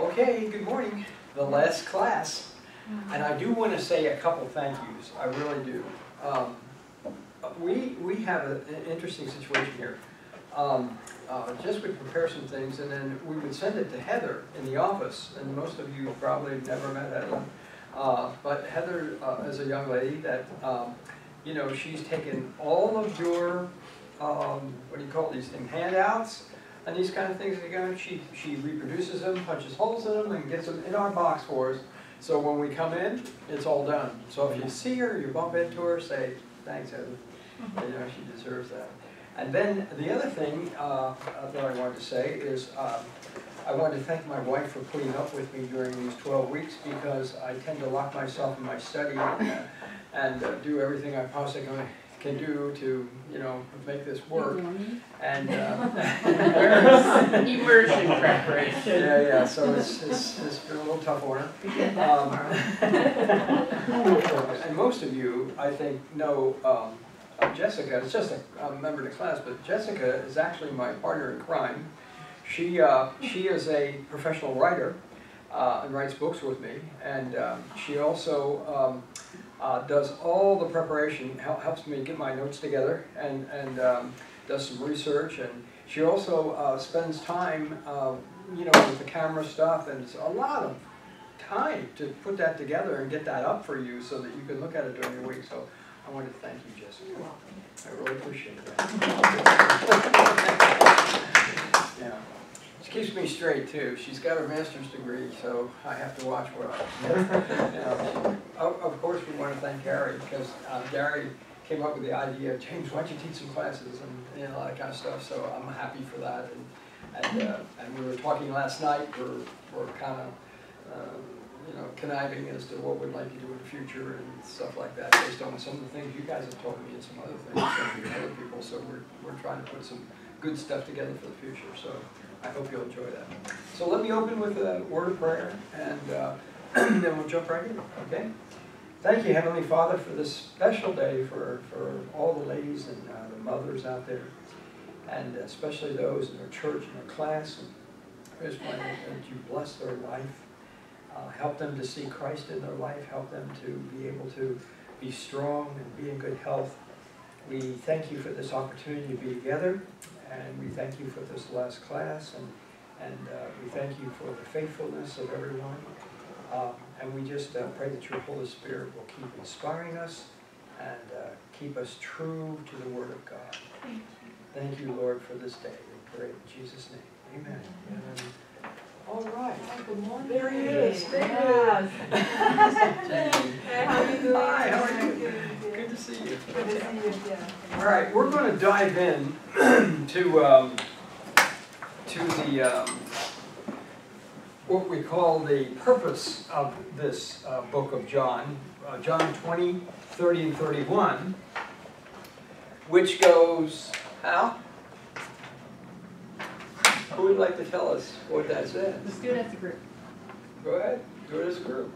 Okay, good morning. The last class. And I do want to say a couple thank yous. I really do. Um, we, we have a- an interesting situation here. Um, uh, just would prepare some things and then we would send it to Heather in the office. And most of you probably have never met Heather. Uh, but Heather uh, is a young lady that, um, you know, she's taken all of your, um, what do you call these things, handouts and these kind of things together. She, she reproduces them, punches holes in them, and gets them in our box for us. So when we come in, it's all done. So if you see her, you bump into her, say, thanks, Heather. You know, she deserves that. And then the other thing uh, that I wanted to say is, um, I wanted to thank my wife for putting up with me during these 12 weeks because I tend to lock myself in my study and, uh, and uh, do everything I possibly can- can do to, you know, make this work. And, uh, Immersion preparation. yeah, yeah, so it's, it's, it's been a little tough on her. We get that Um. And most of you, I think, know um, uh, Jessica, it's just a, a member of the class, but Jessica is actually my partner in crime. She, uh, she is a professional writer uh, and writes books with me, and um, she also um, uh, does all the preparation, hel- helps me get my notes together, and, and um, does some research, and she also uh, spends time, uh, you know, with the camera stuff, and it's a lot of time to put that together and get that up for you so that you can look at it during the week. So I wanted to thank you, Jessica. You're welcome. I really appreciate that. Yeah. She keeps me straight too. She's got her master's degree, so I have to watch what I, know. Of, course, we want to thank Gary because uh, Gary came up with the idea, of James, why don't you teach some classes and, you know, all that kind of stuff. So I'm happy for that. And, and, uh, and we were talking last night, we're, we're kind of, uh, you know, conniving as to what we'd like to do in the future and stuff like that, based on some of the things you guys have told me and some other things, the other people. So we're, we're trying to put some good stuff together for the future. So I hope you'll enjoy that. So let me open with a word of prayer and uh, then we'll jump right in, okay? Thank you, Heavenly Father, for this special day for, for all the ladies and uh, the mothers out there, and especially those in their church and their class. And I just pray that you bless their life, uh, help them to see Christ in their life, help them to be able to be strong and be in good health. We thank you for this opportunity to be together, and we thank you for this last class, and, and uh, we thank you for the faithfulness of everyone. Um, And we just uh, pray that your Holy Spirit will keep inspiring us and uh, keep us true to the Word of God. Thank you, Lord, for this day. We pray in Jesus' name. Amen. All right. Good morning. There he is, David. Yes. Hey, how are you doing? Hi, how are you? Good, to see you. Good to see you, yeah. All right, we're going to dive in to, um, to the, um, what we call the purpose of this uh, book of John, uh, John 20, 30, and 31, which goes, how? Who would like to tell us what that says? Let's do it as a group. Go ahead, do it as a group.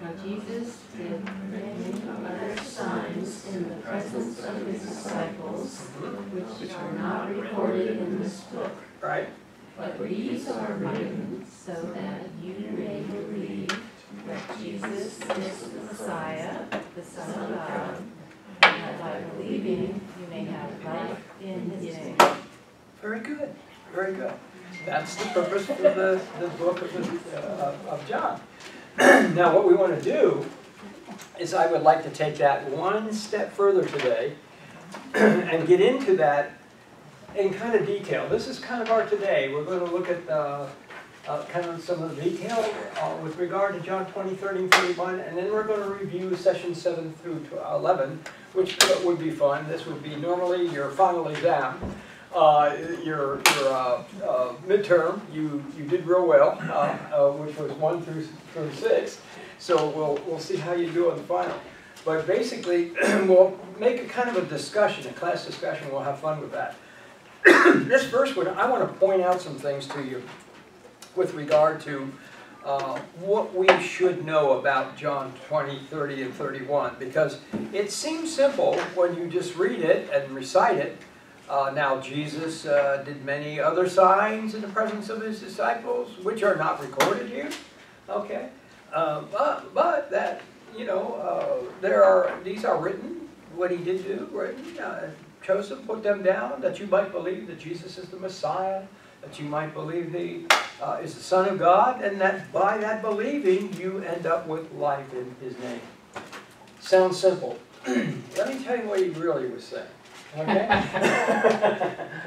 Now Jesus did many other signs in the presence of his disciples, which are not recorded in this book. Right? But these are written so that you may believe that Jesus is the Messiah, the Son of God, and that by believing you may have life in his name. Very good, very good. That's the purpose of the, the book of, the, uh, of John. now, what we want to do is I would like to take that one step further today and get into that in kind of detail. This is kind of our today. We're going to look at uh, uh, kind of some of the detail uh, with regard to John 20, 30, and 31, and then we're going to review session 7 through to 11, which would be fun. This would be normally your final exam uh, your, your uh, uh, midterm, you, you did real well, uh, uh, which was one through, through six. So we'll, we'll see how you do on the final. But basically, we'll make a kind of a discussion, a class discussion. We'll have fun with that. this first one, I want to point out some things to you with regard to uh, what we should know about John 20, 30, and 31. Because it seems simple when you just read it and recite it, Uh, now, Jesus uh, did many other signs in the presence of his disciples, which are not recorded here. Okay, uh, but but that you know uh, there are these are written. What he did do, written. Uh, Joseph put them down that you might believe that Jesus is the Messiah, that you might believe he uh, is the Son of God, and that by that believing you end up with life in His name. Sounds simple. Let me tell you what he really was saying. Okay?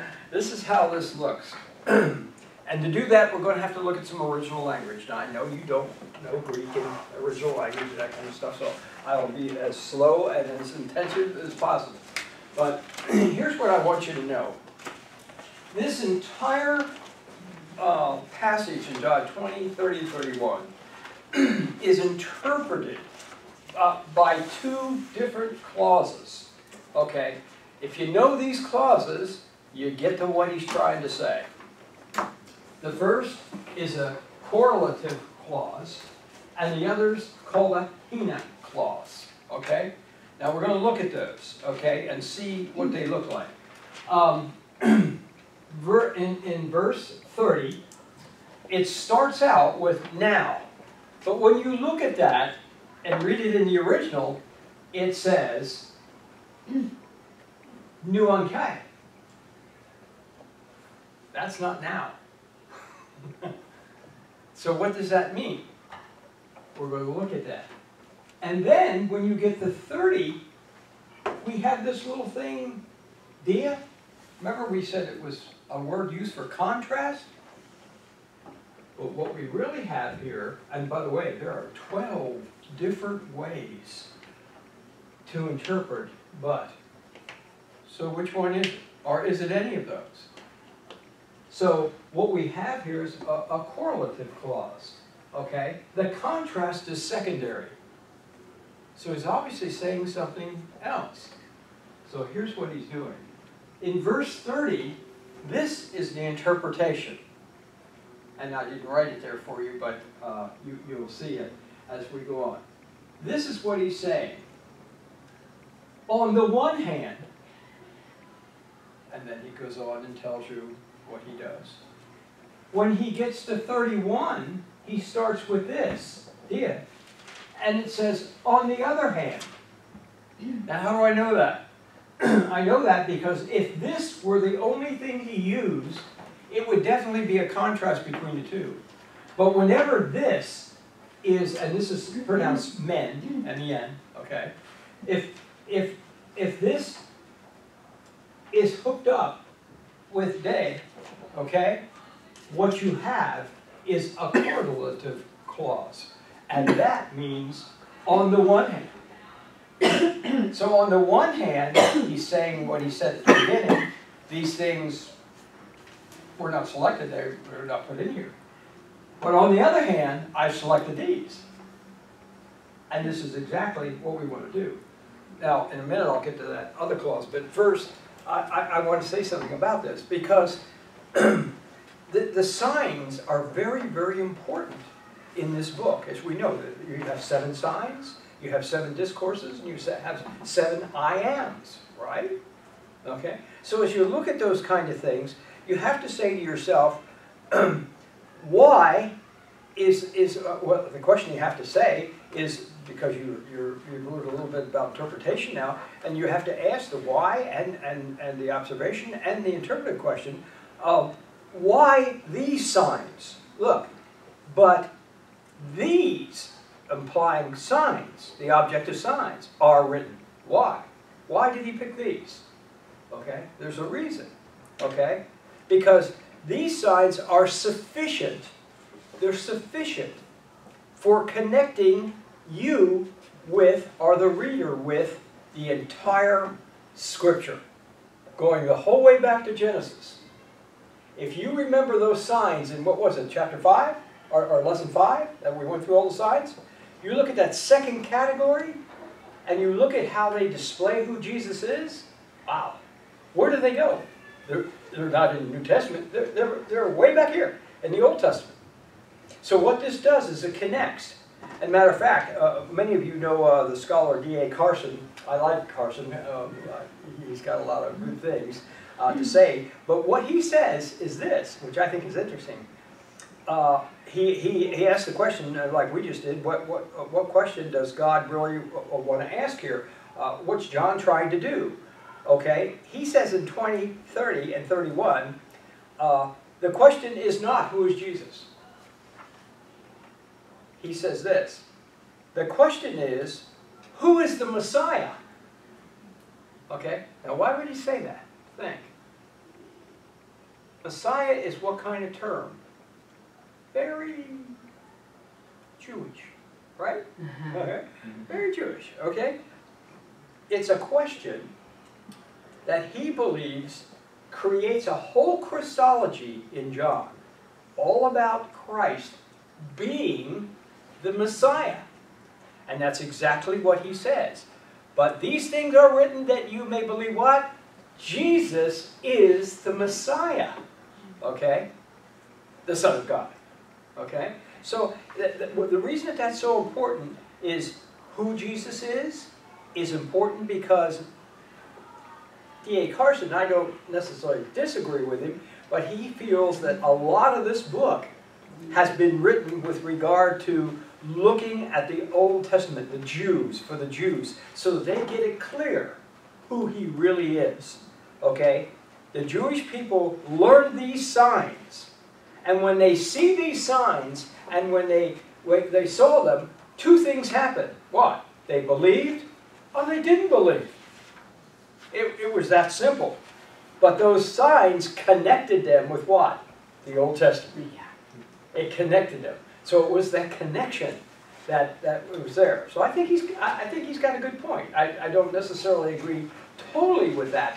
this is how this looks. and to do that, we're going to have to look at some original language. Now, I know you don't know Greek and original language and that kind of stuff, so I will be as slow and as intensive as possible. But here's what I want you to know. This entire uh, passage in John 20, 30, 31 is interpreted uh, by two different clauses. Okay, if you know these clauses, you get to what he's trying to say. The first is a correlative clause, and the other's called a hina clause. Okay, now we're going to look at those. Okay, and see what they look like. Um, in, in verse 30, it starts out with now. But when you look at that and read it in the original, it says nuankai. That's not now. so what does that mean? We're going to look at that. And then when you get to 30, we have this little thing, dia. Remember we said it was a word used for contrast? But what we really have here, and by the way, there are 12 different ways to interpret but. So which one is it? Or is it any of those? So what we have here is a, a correlative clause, okay? The contrast is secondary. So he's obviously saying something else. So here's what he's doing. In verse 30, this is the interpretation. And I didn't write it there for you, but uh, you, you'll see it as we go on. This is what he's saying. On the one hand, and then he goes on and tells you what he does. When he gets to 31, he starts with this, here. And it says, on the other hand. Now, how do I know that? I know that because if this were the only thing he used, it would definitely be a contrast between the two. But whenever this is, and this is pronounced men, M-E-N, okay? If, if, if this is hooked up with day, okay? What you have is a correlative clause. And that means on the one hand. so on the one hand, he's saying what he said at the beginning, these things were not selected, they were not put in here. But on the other hand, I've selected these. And this is exactly what we want to do. Now, in a minute, I'll get to that other clause, but first, I, I, want to say something about this because the, the signs are very, very important in this book. As we know, you have seven signs, you have seven discourses, and you have seven I ams, right? Okay? So as you look at those kind of things, you have to say to yourself, why is, is uh, well, the question you have to say is because you, you're, you've learned a little bit about interpretation now, and you have to ask the why and, and, and the observation and the interpretive question of why these signs? Look, but these implying signs, the objective signs, are written. Why? Why did he pick these? Okay, there's a reason. Okay, because these signs are sufficient. They're sufficient for connecting you with, or the reader with, the entire Scripture, going the whole way back to Genesis. If you remember those signs in, what was it, chapter 5, or, or lesson 5, that we went through all the signs, you look at that second category, and you look at how they display who Jesus is, wow. Where do they go? They're, they're not in the New Testament, they're, they're, they're way back here in the Old Testament. So what this does is it connects. And matter of fact, uh, many of you know uh, the scholar D.A. Carson. I like Carson. Um, he's got a lot of good things. uh, to say. But what he says is this, which I think is interesting. Uh, he, he, he asked the question, uh, like we just did, what, what, uh, what question does God really want to ask here? Uh, what's John trying to do? Okay, he says in 20, 30, and 31, uh, the question is not who is Jesus. He says this, the question is, who is the Messiah? Okay, now why would he say that? Think. Messiah is what kind of term? Very Jewish, right? Mm-hmm. Okay, mm-hmm. very Jewish, okay? It's a question that he believes creates a whole Christology in John, all about Christ being the Messiah. And that's exactly what he says. But these things are written that you may believe what? Jesus is the Messiah. Okay? The Son of God. Okay? So the, the, the reason that that's so important is who Jesus is, is important because D.A. Carson, I don't necessarily disagree with him, but he feels that a lot of this book has been written with regard to looking at the Old Testament, the Jews, for the Jews, so they get it clear who he really is. Okay? The Jewish people learn these signs, and when they see these signs, and when they, when they saw them, two things happened. What? They believed, or they didn't believe. It, it was that simple. But those signs connected them with what? The Old Testament. It connected them. So it was that connection that, that was there. So I think he's, I think he's got a good point. I, I don't necessarily agree totally with that,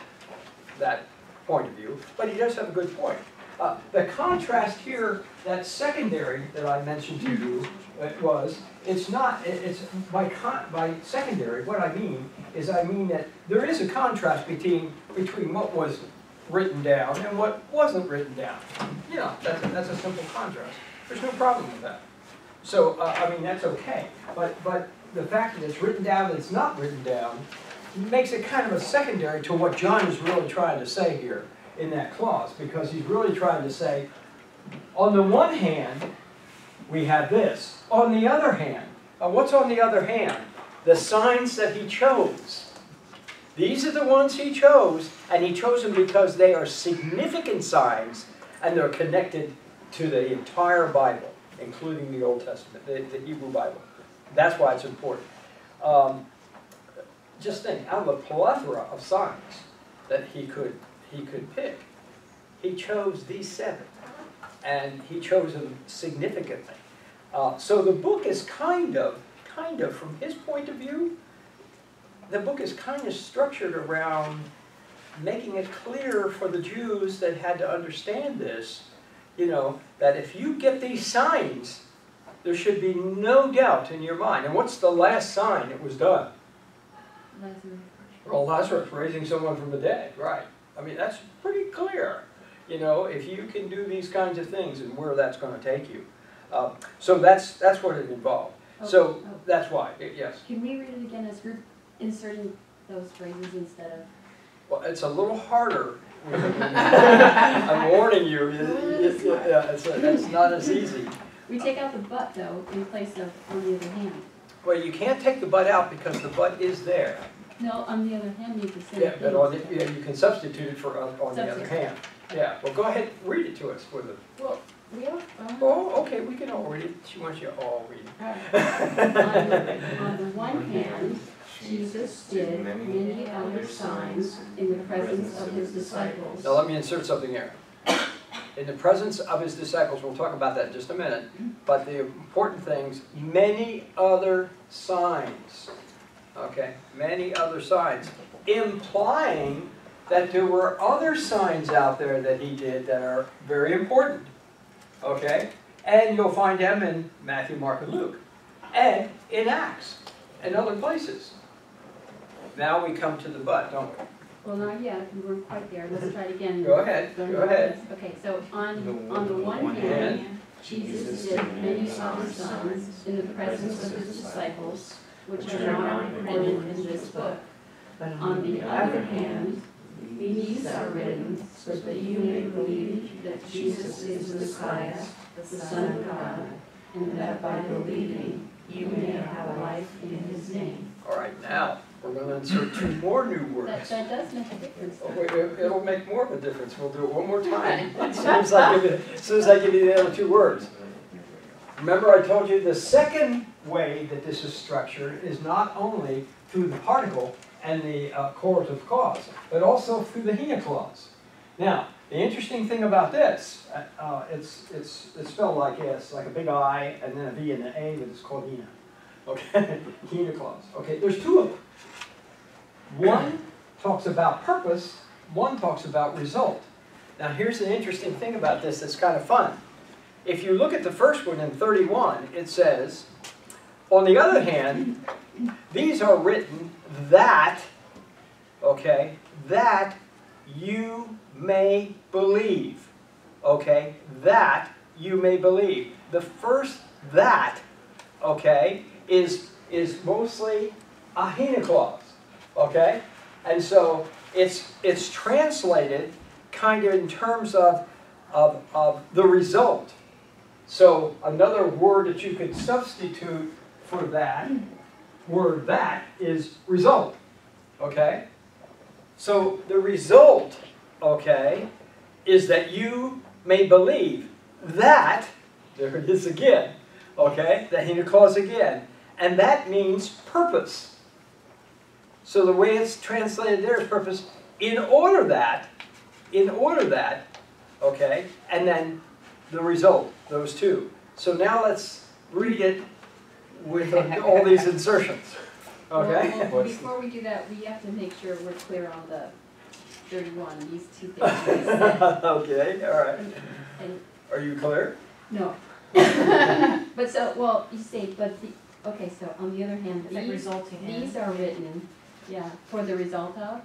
that point of view, but he does have a good point. Uh, the contrast here, that secondary that I mentioned to you, uh, was, it's not, it- it's, by con, by secondary, what I mean is I mean that there is a contrast between, between what was written down and what wasn't written down. You know, that's a, that's a simple contrast. There's no problem with that. So, uh, I mean, that's okay. But, but the fact that it's written down and it's not written down makes it kind of a secondary to what John is really trying to say here in that clause, because he's really trying to say, on the one hand, we have this. On the other hand, uh, what's on the other hand? The signs that he chose. These are the ones he chose, and he chose them because they are significant signs, and they're connected to the entire Bible, including the Old Testament, the, the Hebrew Bible. That's why it's important. Um, just think, out of a plethora of signs that he could, he could pick, he chose these seven, and he chose them significantly. Uh, so the book is kind of, kind of, from his point of view, the book is kind of structured around making it clear for the Jews that had to understand this, you know, that if you get these signs, there should be no doubt in your mind. And what's the last sign that was done? Well, Lazarus raising someone from the dead, right. I mean, that's pretty clear, you know, if you can do these kinds of things and where that's going to take you. Uh, so that's, that's what it involved. So Oh, oh. that's why, y- yes. Can we read it again as group inserting those phrases instead of? Well, it's a little harder. I'm warning you, it- it- yeah, it's, it's not as easy. We take out the butt, though in place of on the other hand. Well, you can't take the butt out because the butt is there. No, on the other hand means the same Yeah, but on the, yeah, you can substitute it for, on on the other hand. Yeah, well, go ahead, read it to us with it. Well, we um, Oh, okay, we can all read it. She wants you to all read it. on the, on the one hand, Jesus did many other signs in the presence of his disciples. Now, let me insert something here. In the presence of his disciples, we'll talk about that in just a minute, but the important things, many other signs. Okay, many other signs, implying that there were other signs out there that he did that are very important. Okay? And you'll find them in Matthew, Mark, and Luke. And in Acts and other places. Now we come to the but, don't we? Well, not yet, we weren't quite there, let's try it again. Go ahead, Learn go ahead. this. Okay, so on, The on the one one hand, hand, Jesus did many other signs in the presence of his disciples, which are not recorded in this book. But on the other hand, These are written so that you may believe that Jesus is the Messiah, the Son of God, and that by believing you may have life in his name. All right, now, we're gonna insert two more new words. that does make a difference. Oh, wait, it- It'll make more of a difference, we'll do it one more time, as soon as I give you, as soon as I give you the other two words. Remember I told you the second way that this is structured is not only through the particle and the uh, correlative clause, but also through the hina clause. Now, the interesting thing about this, uh, uh, it's, it's, it's spelled like this, like a big I and then a V and an A, but it's called hina. Okay, hina clause. Okay, there's two of them. One talks about purpose, one talks about result. Now, here's an interesting thing about this that's kind of fun. If you look at the first one in 31, it says, on the other hand, these are written that, okay, that you may believe, okay, that you may believe. The first that, okay, is, is mostly a hina clause, okay? And so it's, it's translated kind of in terms of, of, of the result. So another word that you could substitute for that, word that, is result, okay? So the result, okay, is that you may believe that, there it is again, okay, the hina clause again, and that means purpose. So the way it's translated there is purpose, in order that, in order that, okay, and then the result, those two. So now let's read it with all these insertions, okay? Well, well, Before we do that, we have to make sure we're clear on the thirty-one, these two things. Okay, all right. And, Are you clear? no. But so, well, you say, but the, okay, so on the other hand, It's like these, resulting in. these are written, yeah, for the result of?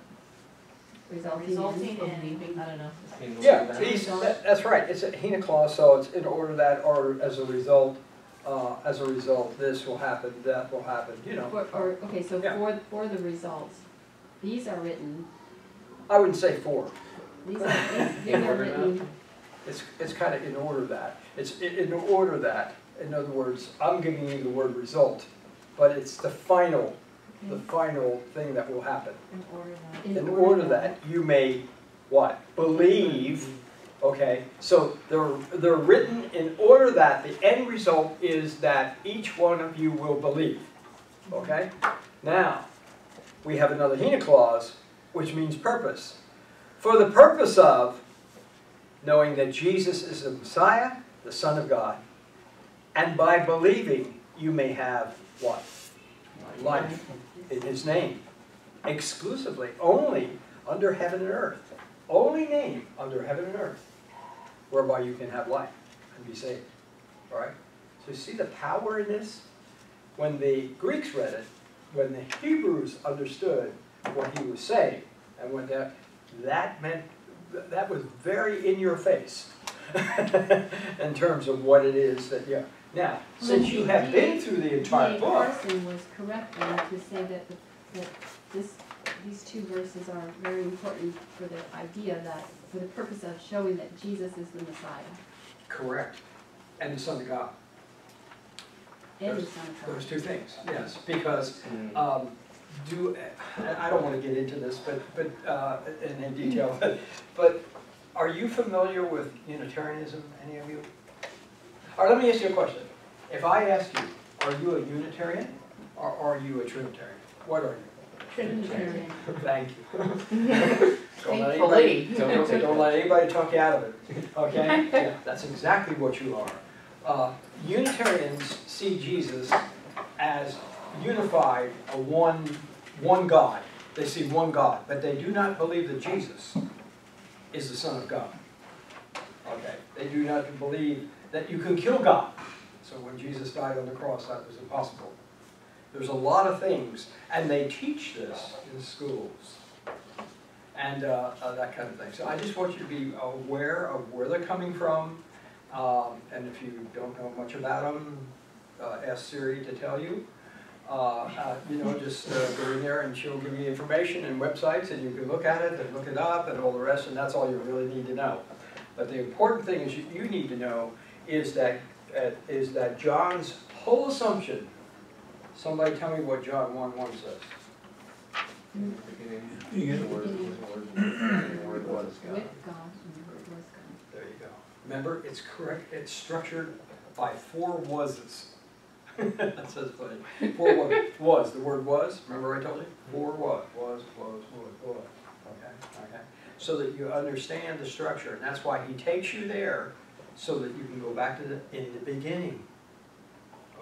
Resulting in. Resulting in, I don't know. Yeah, these, that- that's right, it's a hina clause, so it's in order that, or as a result, uh, as a result, this will happen, that will happen, you know. For, or, okay, so Yeah. for, for the results, these are written, I wouldn't say for, these are, these- these In are order written, it's, it's kind of in order that, it's in, in order that, in other words, I'm giving you the word result, but it's the final, the mm. final thing that will happen. In order that. in In order order that you may, what, believe, okay? So they're, they're written in order that the end result is that each one of you will believe, okay? Now, we have another hina clause, which means purpose. For the purpose of knowing that Jesus is the Messiah, the Son of God, and by believing you may have what? Life in his name exclusively, only under heaven and earth. Only name under heaven and earth whereby you can have life and be saved. All right? So you see the power in this? When the Greeks read it, when the Hebrews understood what he was saying, and when that, that meant, that was very in your face in terms of what it is that, yeah. Now, since you have been through the entire book, Carson was correct then to say that, the- that this, these two verses are very important for the idea that, for the purpose of showing that Jesus is the Messiah correct, and the Son of God. and the Those- Son of God. Those two things, yes, because um, do, I don't want to get into this, but, but, uh, in, in detail, but, but are you familiar with Unitarianism, any of you? Or let me ask you a question. If I ask you, are you a Unitarian or are you a Trinitarian? What are you? Trinitarian. Thank you. Don't let anybody, Thankfully. don't, don't let anybody talk you out of it, okay? Yeah, That's exactly what you are. Uh, Unitarians see Jesus as unified, a one, one God. They see one God, but they do not believe that Jesus is the Son of God. Okay, they do not believe that you can kill God. So when Jesus died on the cross, that was impossible. There's a lot of things, and they teach this in schools and uh, uh, that kind of thing. So I just want you to be aware of where they're coming from, um, and if you don't know much about them, uh, ask Siri to tell you. uh, uh, you know, just uh, go in there and she'll give you information and websites and you can look at it and look it up and all the rest, and that's all you really need to know. But the important thing is you, you need to know is that, is that John's whole assumption, somebody tell me what John one one says. In the beginning, mm-hmm. the word was the word, and the word was God. With God, and the word was God. There you go. Remember, it's correct, it's structured by four wases. That says funny. Four was, was, the word was, remember I told you? Four was, was, was, was, was. Okay, okay. So that you understand the structure, and that's why he takes you there, so that you can go back to the, in the beginning.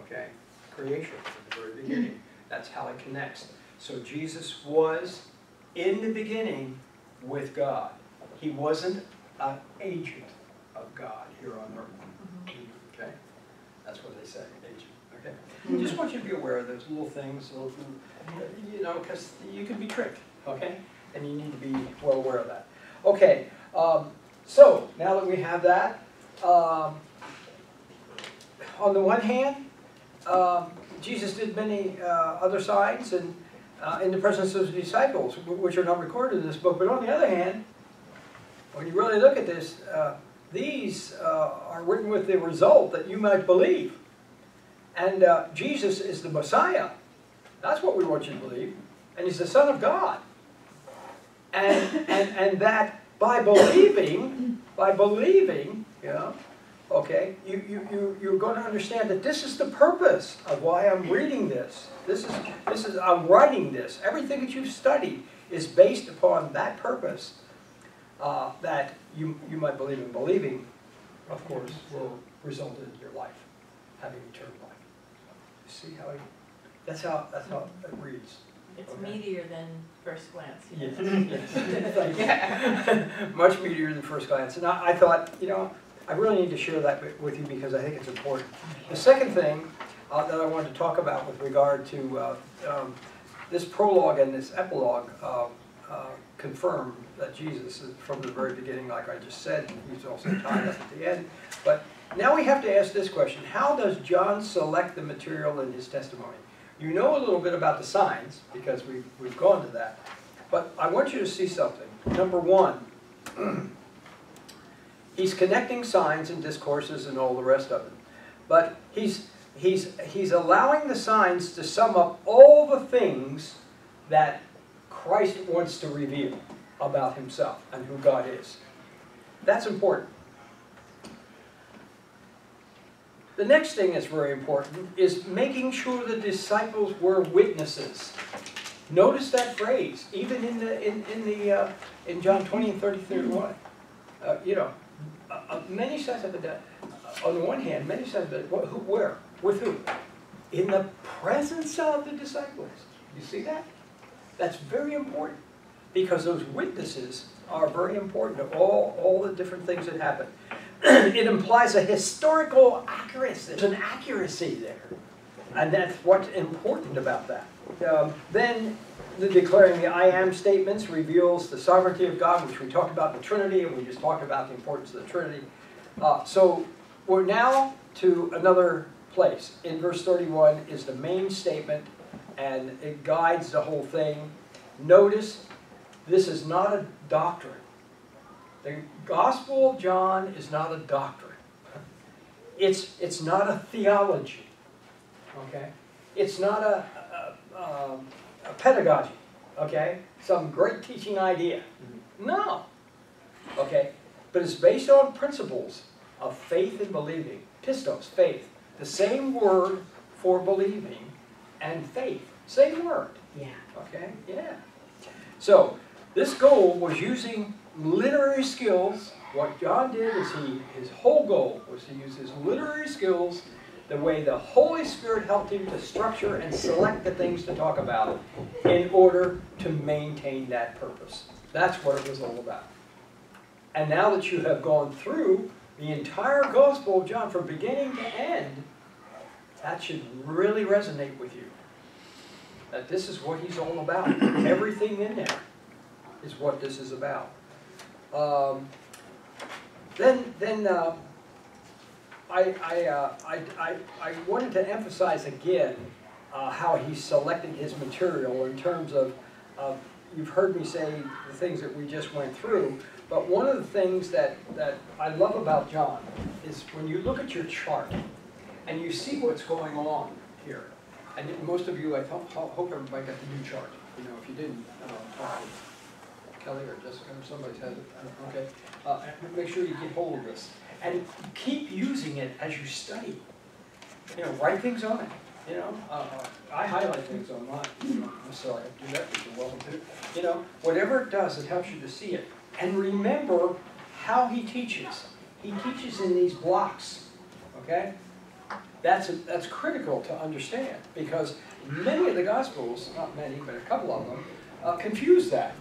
Okay, creation, at the very beginning. That's how it connects. So Jesus was in the beginning with God. He wasn't an agent of God here on earth. Okay? That's what they say, agent, okay? Just want you to be aware of those little things, little, you know, because you can be tricked, okay? And you need to be well aware of that. Okay, um, so now that we have that, um, on the one hand, um, Jesus did many uh, other signs and uh, in the presence of his disciples, which are not recorded in this book. But on the other hand, when you really look at this, uh, these uh, are written with the result that you might believe. And uh, Jesus is the Messiah. That's what we want you to believe. And he's the Son of God. And, and, and that by believing, by believing, you know, okay, you, you, you, you're going to understand that this is the purpose of why I'm reading this. This is, this is, I'm writing this. Everything that you've studied is based upon that purpose uh, that you, you might believe in. Believing, of course, will result in your life, having eternal life. You see how, it, that's how, that's how it reads. It's Okay. meatier than first glance. you Yes, know. yes. Much meatier than first glance. And I, I thought, you know, I really need to share that with- you because I think it's important. The second thing uh, that I wanted to talk about with regard to uh, um, this prologue and this epilogue uh, uh, confirm that Jesus is from the very beginning, like I just said, and he's also tied up at the end. But now we have to ask this question, how does John select the material in his testimony? You know a little bit about the signs, because we've, we've gone to that. But I want you to see something. Number one, he's connecting signs and discourses and all the rest of it. But he's, he's, he's allowing the signs to sum up all the things that Christ wants to reveal about himself and who God is. That's important. The next thing that's very important is making sure the disciples were witnesses. Notice that phrase, even in the in, in the uh, in John 20 and 30, 31. Uh, you know, uh, many says of uh, On the one hand, many says that wh- who, where with who? In the presence of the disciples. You see that? That's very important because those witnesses are very important to all all the different things that happen. it implies a historical accuracy. There's an accuracy there. And that's what's important about that. Um, then, the declaring the I am statements reveals the sovereignty of God, which we talked about the Trinity, and we just talked about the importance of the Trinity. Uh, so, we're now to another place. In verse 31 is the main statement, and it guides the whole thing. Notice, this is not a doctrine. The Gospel of John is not a doctrine. It's, it's not a theology, okay? It's not a, a, a, a pedagogy, okay? Some great teaching idea. Mm-hmm. No, okay? But it's based on principles of faith and believing. Pistos, faith. The same word for believing and faith. Same word. Yeah. Okay, yeah. So, this goal was using literary skills. What John did is he, his whole goal was to use his literary skills the way the Holy Spirit helped him to structure and select the things to talk about in order to maintain that purpose. That's what it was all about. And now that you have gone through the entire Gospel of John from beginning to end, that should really resonate with you that this is what he's all about. Everything in there is what this is about. Um, then, then uh, I, I, uh, I, I, I wanted to emphasize again uh, how he selected his material in terms of, of, you've heard me say the things that we just went through, but one of the things that, that I love about John is when you look at your chart and you see what's going on here, and most of you, I hope, hope everybody got the new chart, you know, if you didn't, uh, Kelly or Jessica or somebody has it, okay? Uh, make sure you get hold of this, and keep using it as you study. You know, write things on it, you know, uh, I highlight things on mine, you know, I'm sorry, I do that, but you're welcome to. You know, whatever it does, it helps you to see it. And remember how he teaches. He teaches in these blocks, okay? That's, a, that's critical to understand, because many of the Gospels, not many, but a couple of them, uh, confuse that.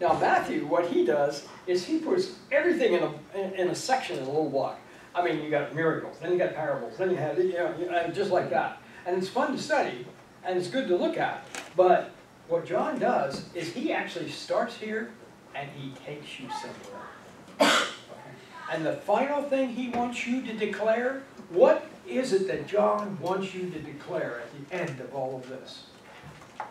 Now Matthew, what he does is he puts everything in a, in, a section in a little block. I mean, you got miracles, then you got parables, then you have, you know, just like that. And it's fun to study, and it's good to look at, but what John does is he actually starts here and he takes you somewhere. And the final thing he wants you to declare, what is it that John wants you to declare at the end of all of this?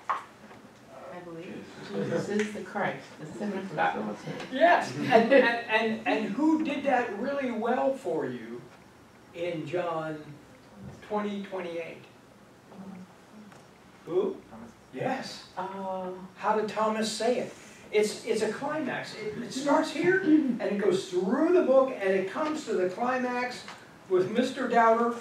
I believe. Jesus is the Christ, the sinless facilitator. Yes, and, and, and, and who did that really well for you in John twenty, twenty-eight? Who? Yes. Uh, How did Thomas say it? It's, it's a climax. It, it starts here and it goes through the book and it comes to the climax with Mr. Doubter,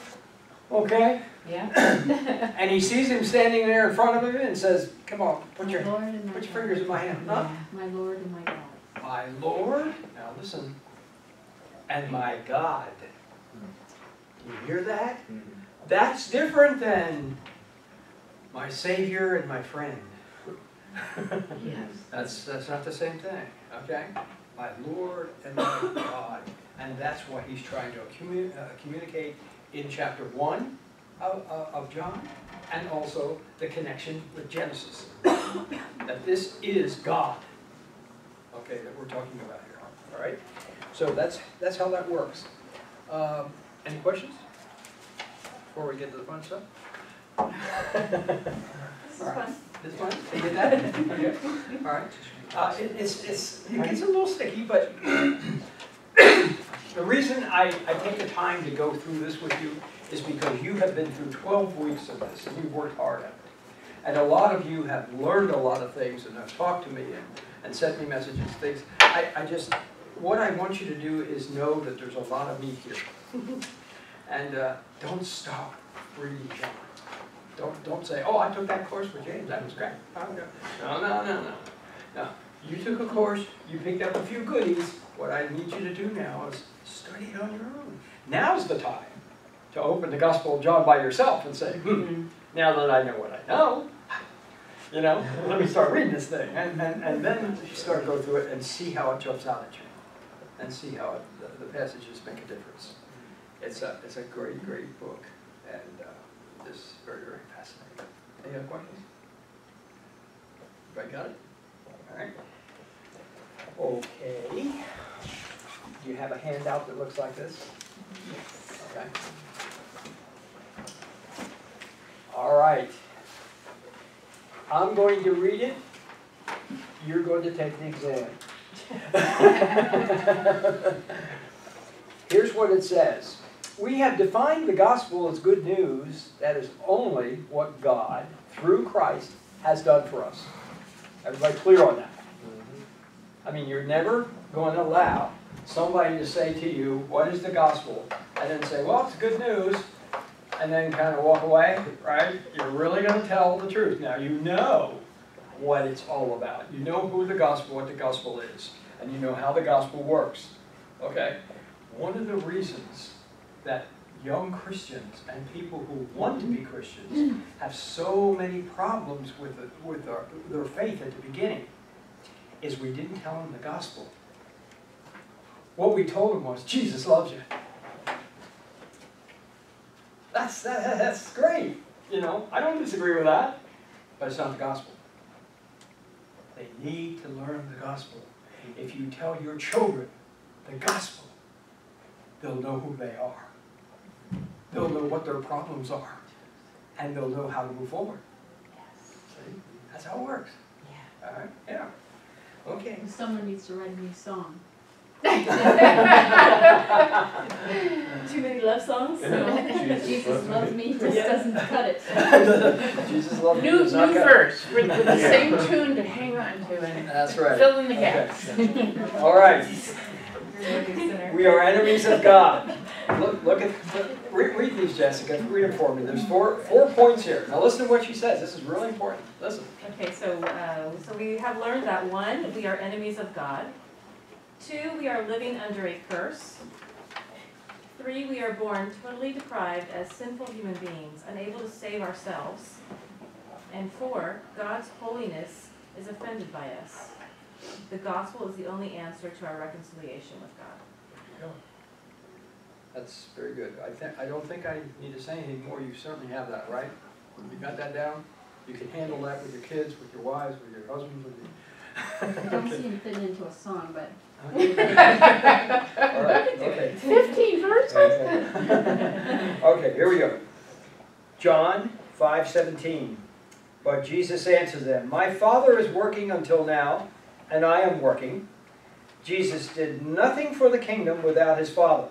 okay? Yeah. And he sees him standing there in front of him and says, come on, put your, My Lord and put your God. fingers in my hand. Huh? My Lord and my God. My Lord, now listen, and my God. Do you hear that? That's different than my Savior and my friend. Yes. That's, that's not the same thing, okay? My Lord and my God. And that's what he's trying to commu- uh, communicate in chapter one of, of of John, and also the connection with Genesis. That this is God, okay, that we're talking about here, all right? So that's, that's how that works. Um, Any questions? Before we get to the fun stuff? This is All right. fun. This one, you get that? Okay, all right. Uh, it, it's, it's, it gets a little sticky, but the reason I, I take the time to go through this with you is because you have been through twelve weeks of this, and you've worked hard at it. And a lot of you have learned a lot of things, and have talked to me, and, and sent me messages, things. I, I just, what I want you to do is know that there's a lot of me here. And, uh, don't stop reading John. Don't, don't say, oh, I took that course with James, that was great. Oh, No, no, no, no, no. No, you took a course, you picked up a few goodies. What I need you to do now is study it on your own. Now's the time to open the Gospel of John by yourself and say, hmm, now that I know what I know, you know, let me start reading this thing. And, and, and then you start to go through it and see how it jumps out at you. And see how it, the, the passages make a difference. It's a, it's a great, great book, and uh, it's very, very fascinating. Any other questions? Everybody got it? All right. Okay. Do you have a handout that looks like this? Yes. Okay. All right. I'm going to read it. You're going to take the exam. Here's what it says. We have defined the gospel as good news that is only what God, through Christ, has done for us. Everybody clear on that? Mm-hmm. I mean, you're never going to allow somebody to say to you, what is the gospel? And then say, well, it's good news, and then kind of walk away, right? You're really going to tell the truth. Now, you know what it's all about. You know who the gospel, what the gospel is, and you know how the gospel works. Okay? One of the reasons that young Christians and people who want to be Christians mm. have so many problems with, it, with our, their faith at the beginning is we didn't tell them the gospel. What we told them was, Jesus loves you. That's, that, that's great, you know, I don't disagree with that, but it's not the gospel. They need to learn the gospel. If you tell your children the gospel, they'll know who they are. They'll know what their problems are. and they'll know how to move forward. See, that's how it works. Yeah. All right, yeah. Okay. Someone needs to write a new song. Too many love songs? Jesus loves me, just Yeah. doesn't cut it. Jesus loves me. New, does not new verse, with, with the Yeah. same tune to hang on to and That's right. fill in the Okay. gaps. All right, You're a sinner. we are enemies of God. Look, look at, look- read, read these, Jessica, read them for me. There's four, four points here. Now listen to what she says, this is really important. Listen. Okay, so, uh, so we have learned that one, we are enemies of God. Two, we are living under a curse. Three, we are born totally deprived as sinful human beings, unable to save ourselves. And four, God's holiness is offended by us. The gospel is the only answer to our reconciliation with God. That's very good. I think, I don't think I need to say anything more. You certainly have that, right? You got that down? You can handle that with your kids, with your wives, with your husbands, with I don't see him fitting into a song, but your. All right, okay. Fifteen verses? Okay, here we go. John five seventeen. But Jesus answered them, My Father is working until now, and I am working. Jesus did nothing for the kingdom without his Father,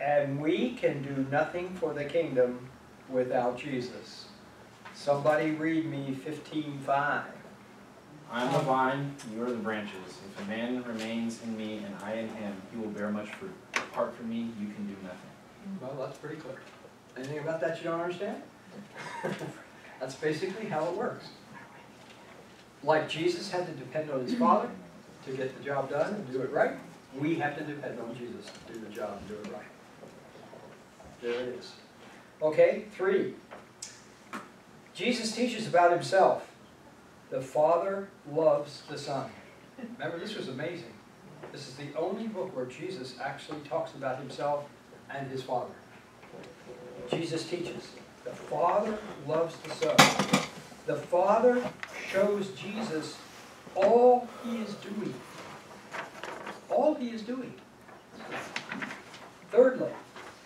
and we can do nothing for the kingdom without Jesus. Somebody read me fifteen five. I am the vine, you are the branches. If a man remains in me and I in him, he will bear much fruit. Apart from me, you can do nothing. Well, that's pretty clear. Anything about that you don't understand? That's basically how it works. Like Jesus had to depend on his Father to get the job done and do it right, we have to depend on Jesus to do the job and do it right. There it is. Okay, three. Jesus teaches about himself. The Father loves the Son. Remember, this was amazing. This is the only book where Jesus actually talks about himself and his Father. Jesus teaches, the Father loves the Son. The Father shows Jesus all he is doing. All he is doing. Thirdly,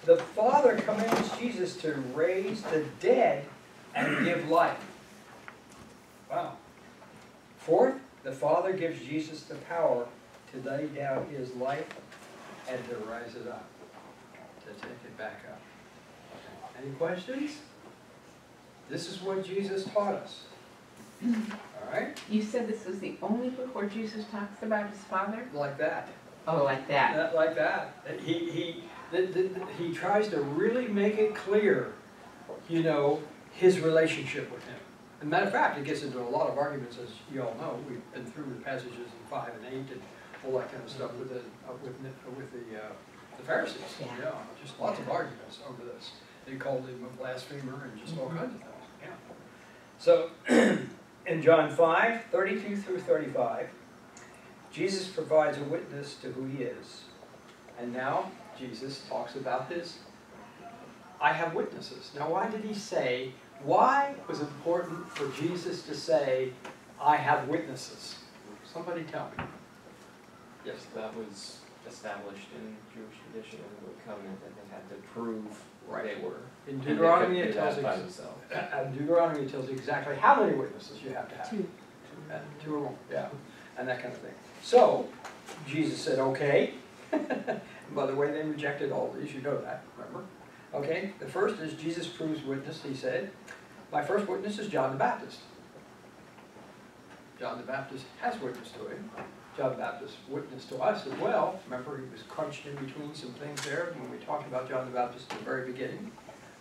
the Father commands Jesus to raise the dead and give life. Wow. Fourth, the Father gives Jesus the power to lay down his life and to rise it up, to take it back up. Any questions? This is what Jesus taught us. All right, You said this was the only book where Jesus talks about his father? like that. Oh, like that. That- Like that. He, he, the- the- he tries to really make it clear, you know, his relationship with him. A matter of fact, it gets into a lot of arguments, as you all know. We've been through the passages in five and eight and all that kind of stuff with the, uh, with, the- with the, uh, the Pharisees. Yeah. Yeah, just lots of arguments over this. They called him a blasphemer and just all kinds of things, yeah. So, in John 5, 32 through 35, Jesus provides a witness to who he is. And now Jesus talks about his, I have witnesses. Now, why did he say, why was it important for Jesus to say, I have witnesses? Somebody tell me. Yes, that was established in Jewish tradition and the covenant that they had to prove what they were. In Deuteronomy, it tells ex- themselves. uh, Deuteronomy tells you exactly how many witnesses you have to have. two. Uh, Two or more, yeah, and that kind of thing. So, Jesus said, okay. By the way, they rejected all these, you know that, remember? Okay, the first is Jesus proves witness, he said. My first witness is John the Baptist. John the Baptist has witnessed to him. John the Baptist witnessed to us as well. Remember, he was crunched in between some things there when we talked about John the Baptist at the very beginning.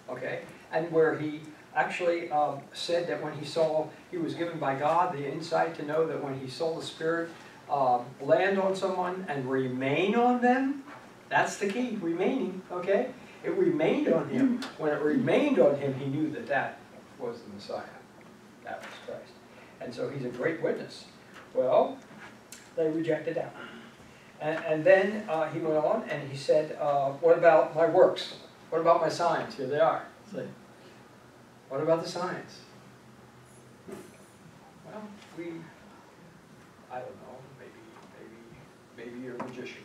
Okay, and where he actually um, said that when he saw, he was given by God the insight to know that when he saw the Spirit um, land on someone and remain on them, that's the key, remaining, okay? It remained on him. When it remained on him, he knew that that was the Messiah. That was Christ. And so he's a great witness. Well, they rejected that. And, and then uh, he went on and he said, uh, what about my works? What about my signs? Here they are. What about the signs? Well, we, I don't know, maybe, maybe, maybe you're a magician.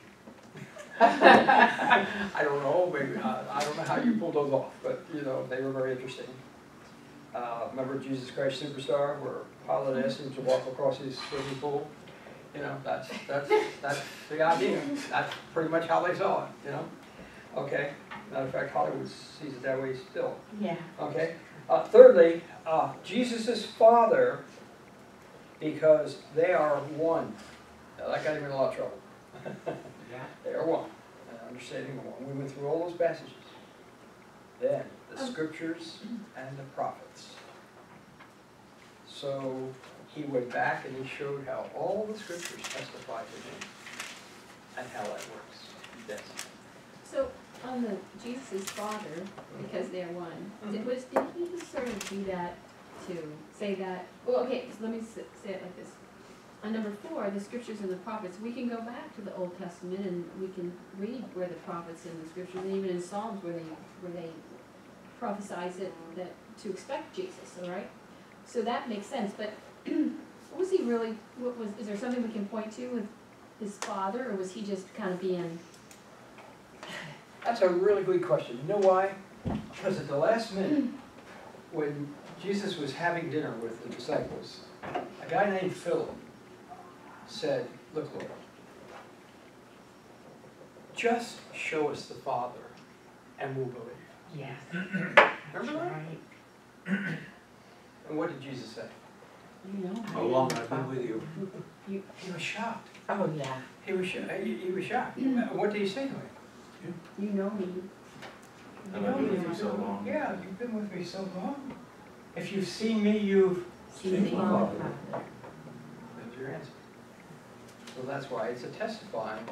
I don't know, maybe, I, I don't know how you pulled those off, but, you know, they were very interesting. Uh, remember Jesus Christ Superstar, where Pilate asked him to walk across his swimming pool? You know, that's, that's, that's the idea. That's pretty much how they saw it, you know? Okay, matter of fact, Hollywood sees it that way still. Yeah. Okay, uh, thirdly, uh, Jesus' Father, because they are one. That got him in a lot of trouble. Yeah. They are one, and understanding the one. We went through all those passages. Then, the Um, scriptures and the prophets. So, he went back and he showed how all the scriptures testify to him, and how that works. Yes. So, on the Jesus' Father, because they're one, did, Mhm. was, did he just sort of do that to say that, well, okay, so let me say it like this. On number four, the scriptures and the prophets, we can go back to the Old Testament and we can read where the prophets and the scriptures, and even in Psalms where they, where they prophesize it, that, to expect Jesus, all right? So that makes sense, but was he really, what was, is there something we can point to with his father, or was he just kind of being, That's a really good question. You know why? Because at the last minute, when Jesus was having dinner with the disciples, a guy named Philip said, Look, Lord, just show us the Father and we'll believe. Yes. Remember that? Right. And what did Jesus say? you know? How long I've been with you? He was shocked. Oh, yeah. He was, sho- he, he was shocked. What did he say to him? You know me. And I've been with you so long. Yeah, you've been with me so long. If you've seen me, you've Seen the Father. There's your answer. So that's why it's a testifying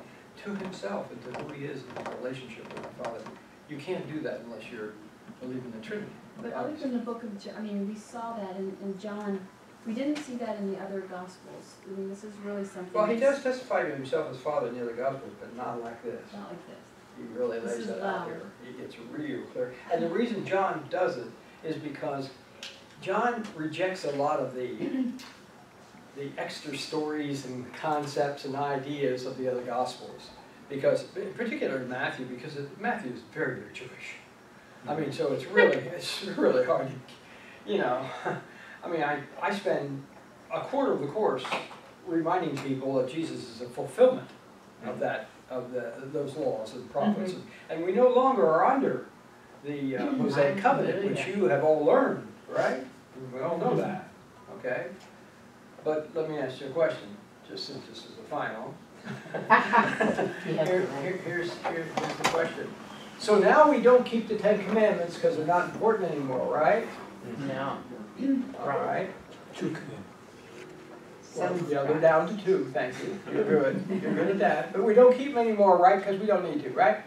to himself and to who he is in his relationship with the Father. You can't do that unless you're believing the Trinity. But other than the book of, Jo- I mean, we saw that in, in John, we didn't see that in the other gospels. I mean, this is really something. Well, he does testify to himself as Father in the other Gospels, but not like this. Not like this. He really This lays that out loud. here. He gets real clear. And the reason John does it is because John rejects a lot of the, the extra stories and concepts and ideas of the other Gospels. Because, in particular in Matthew, because it- Matthew is very, very Jewish. I mean, so it's really, it's really hard, to, you know. I mean, I, I spend a quarter of the course reminding people that Jesus is a fulfillment of mm-hmm. that, of the, those laws and prophets. Mm-hmm. And we no longer are under the uh, mm-hmm. Mosaic covenant, which you have all learned, right? We all know that, okay? But let me ask you a question, just since this is the final. Here, here- here's, here- here's the question. So now we don't keep the Ten Commandments because they're not important anymore, right? No. All right. Two commandments. Well, Yeah, they're down to two, thank you. You're good, you're good at that. But we don't keep them anymore, right? Because we don't need to, right?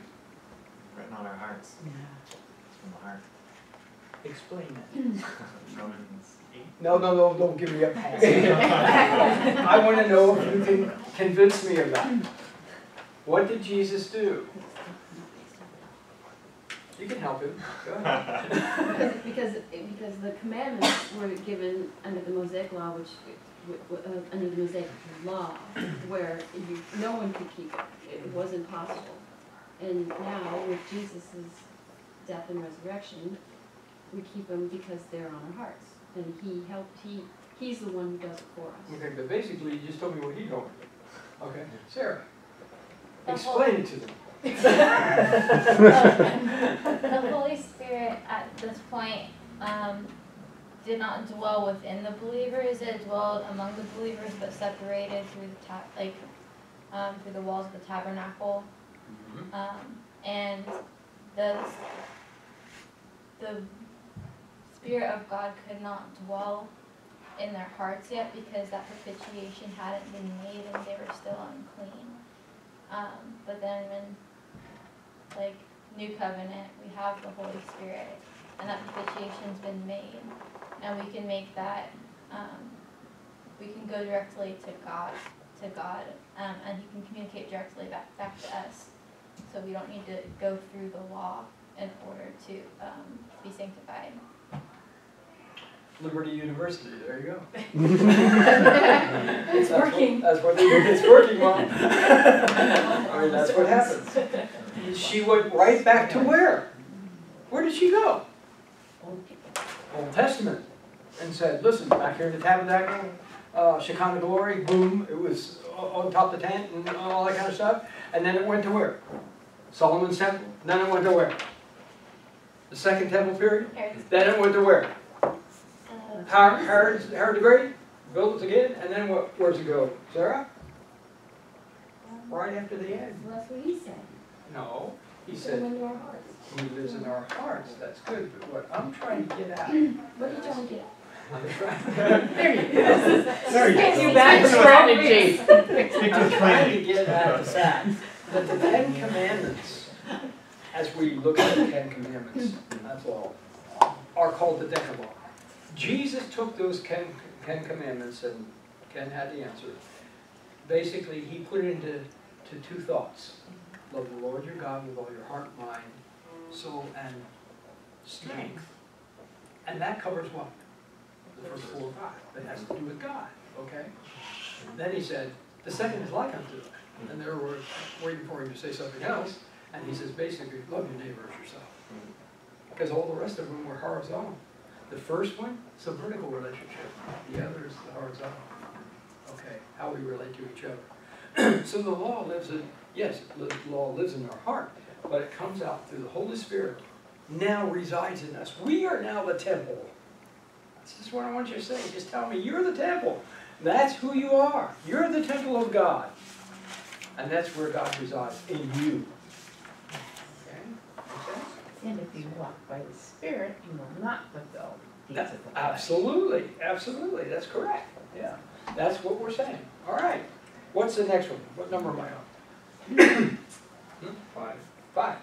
Written on our hearts, Yeah. it's from the heart. Explain it. No, no, no, don't give me a pass. I want to know if you can convince me of that. What did Jesus do? You can help him. Because, because, because the commandments were given under the Mosaic law, which, uh, under the Mosaic law, where you, no one could keep it, it was impossible. And now with Jesus' death and resurrection, we keep them because they're on our hearts. And he helped, he, he's the one who does it for us. Okay, but basically, you just told me what he told me. Okay, Sarah, The explain it to them. The Holy Spirit at this point um, did not dwell within the believers. It dwelled among the believers, but separated through the ta- like um, through the walls of the tabernacle. Um, and the the Spirit of God could not dwell in their hearts yet because that propitiation hadn't been made and they were still unclean. Um, but then when like new covenant, we have the Holy Spirit, and that propitiation's been made, and we can make that, um, we can go directly to God, to God, um, and He can communicate directly back, back to us. So we don't need to go through the law in order to, um, be sanctified. Liberty University, there you go. It's That's what- working. That's what they it's working, Mom. I mean, that's what happens. She went right back to where? Where did she go? Old Testament and said, listen, back here in the tabernacle, uh, Shekinah glory, boom, it was on top of the tent and all that kind of stuff. And then it went to where? Solomon's temple. Then it went to where? The second temple period. Then it went to where? Herod, Herod, Herod the Great, built it again, and then what, where's it go? Sarah? Right after the end. Well, that's what he said. No, he Put said, into our hearts. he lives in our hearts, that's good, but what I'm trying to get at. What are you trying to get? I'm There you go. There you Thank go. you back Stick strategy. I'm trying to get at the fact that the Ten Commandments, as we look at the Ten Commandments, that's all, are called the Decalogue. Jesus took those Ten, Ten Commandments, and Ken had the answer. Basically, he put it into, to two thoughts. Love the Lord your God with all your heart, mind, soul, and strength. And that covers what? The first four or five, that has to do with God, okay? Then he said, the second is like unto it. And they were waiting for him to say something else, and he says, basically, love your neighbor as yourself. Mm-hmm. Because all the rest of them were horizontal. The first one, it's a vertical relationship, the other is the horizontal. Okay, how we relate to each other. So the law lives in, yes, the law lives in our heart, but it comes out through the Holy Spirit, now resides in us. We are now the temple. This is what I want you to say, just tell me, you're the temple. That's who you are. You're the temple of God. And that's where God resides, in you. Okay? Make sense? And if you walk by the Spirit, you will not fulfill deeds of the flesh. Absolutely, absolutely, that's correct, yeah. That's what we're saying. All right. What's the next one? What number am I on? Hmm, five. Five.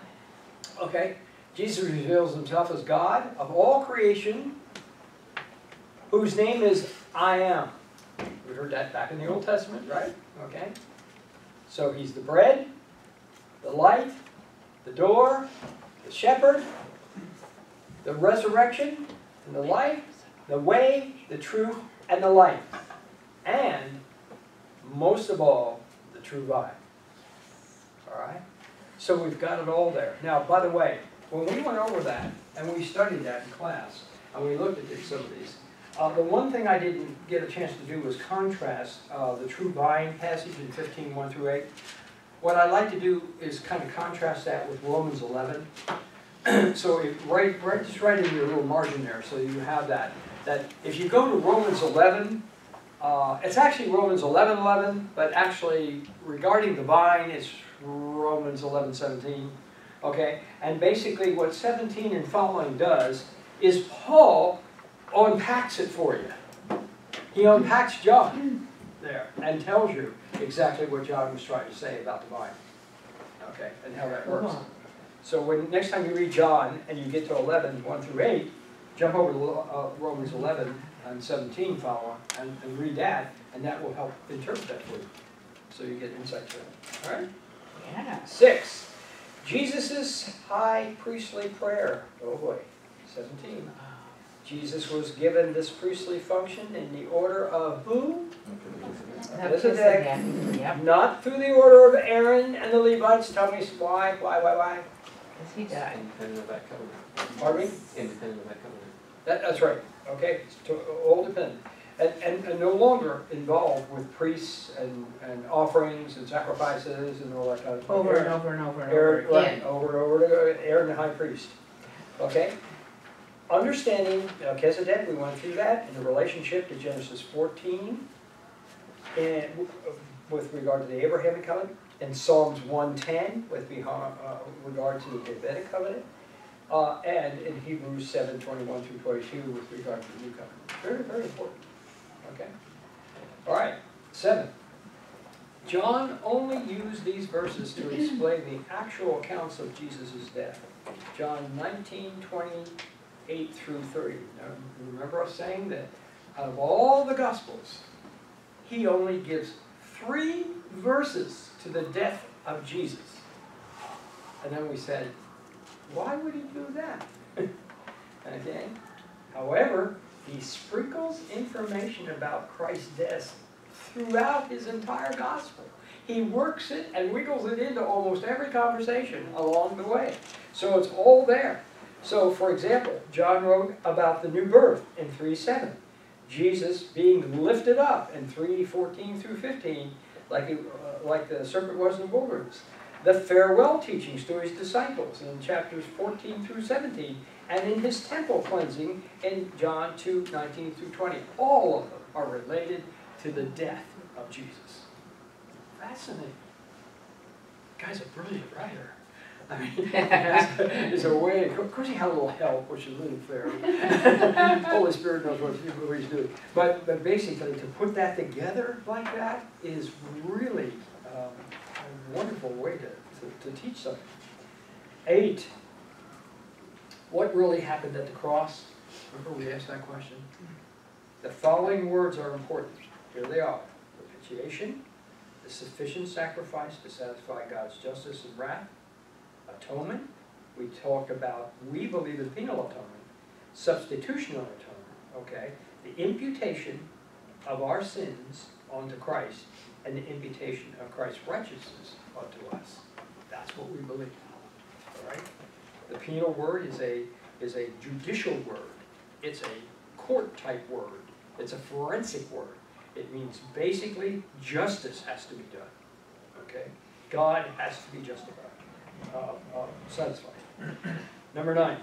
Okay. Jesus reveals himself as God of all creation, whose name is I am. We heard that back in the Old Testament, right? Okay. So he's the bread, the light, the door, the shepherd, the resurrection, and the life, the way, the truth, and the life. And most of all, the true vine. All right? So we've got it all there. Now, by the way, when we went over that, and we studied that in class, and we looked at some of these, uh, the one thing I didn't get a chance to do was contrast uh, the true vine passage in 15, 1 through 8. What I'd like to do is kind of contrast that with Romans 11. so right, right, just right in your little margin there, so you have that. That if you go to Romans 11, uh, it's actually Romans 11, 11, but actually regarding the vine, it's Romans 11, 17. Okay, and basically what 17 and following does is Paul unpacks it for you. He unpacks John there and tells you exactly what John was trying to say about the vine. Okay, and how that works. So when, next time you read John and you get to 11, 1 through 8, jump over to uh, Romans 11 and 17 following and, and read that, and that will help interpret that for you. So you get insight to it. All right? Yeah. Six, Jesus' high priestly prayer. Oh boy, 17. Jesus was given this priestly function in the order of who? Melchizedek. Melchizedek. Yep, Not through the order of Aaron and the Levites. Tell me why, why, why, why? because he died. Independent of that covenant. Pardon me? Independent of that covenant. That, that's right, okay, it's to- all dependent. And, and, and no longer involved with priests and, and offerings and sacrifices and all that kind of stuff. Over and over and over and over Aaron, right, again. over and over, to Aaron the high priest, okay? Understanding Melchizedek, we went through that in the relationship to Genesis fourteen, and with regard to the Abrahamic covenant, and Psalms one-ten with uh, regard to the Davidic covenant, uh, and in Hebrews seven, twenty-one through twenty-two with regard to the new covenant. Very, very important, okay? All right, seven. John only used these verses to explain the actual accounts of Jesus' death. John 19, 28 through 30. Now, remember us saying that out of all the Gospels, he only gives three verses to the death of Jesus. And then we said, why would he do that? okay. However, he sprinkles information about Christ's death throughout his entire gospel. He works it and wiggles it into almost every conversation along the way. So it's all there. So, for example, John wrote about the new birth in 3.7. Jesus being lifted up in 3.14 through 15, like, it, uh, like the serpent was in the wilderness. The farewell teachings to his disciples in chapters 14 through 17, and in his temple cleansing in John 2, 19 through 20. All of them are related to the death of Jesus. Fascinating. Guy's a brilliant writer. I mean, it's a way, of course he had a little help, which is really fair. Holy Spirit knows what, what he's doing. But, but basically, to put that together like that is really um, a wonderful way to, to, to teach something. Eight, what really happened at the cross? Remember we asked that question? The following words are important. Here they are. Propitiation, the sufficient sacrifice to satisfy God's justice and wrath. Atonement, we talk about, we believe in penal atonement. Substitutional atonement, okay? The imputation of our sins onto Christ and the imputation of Christ's righteousness onto us. That's what we believe, all right? The penal word is a, is a judicial word. It's a court-type word. It's a forensic word. It means basically justice has to be done, okay? God has to be justified, uh, uh, satisfied. Number nine,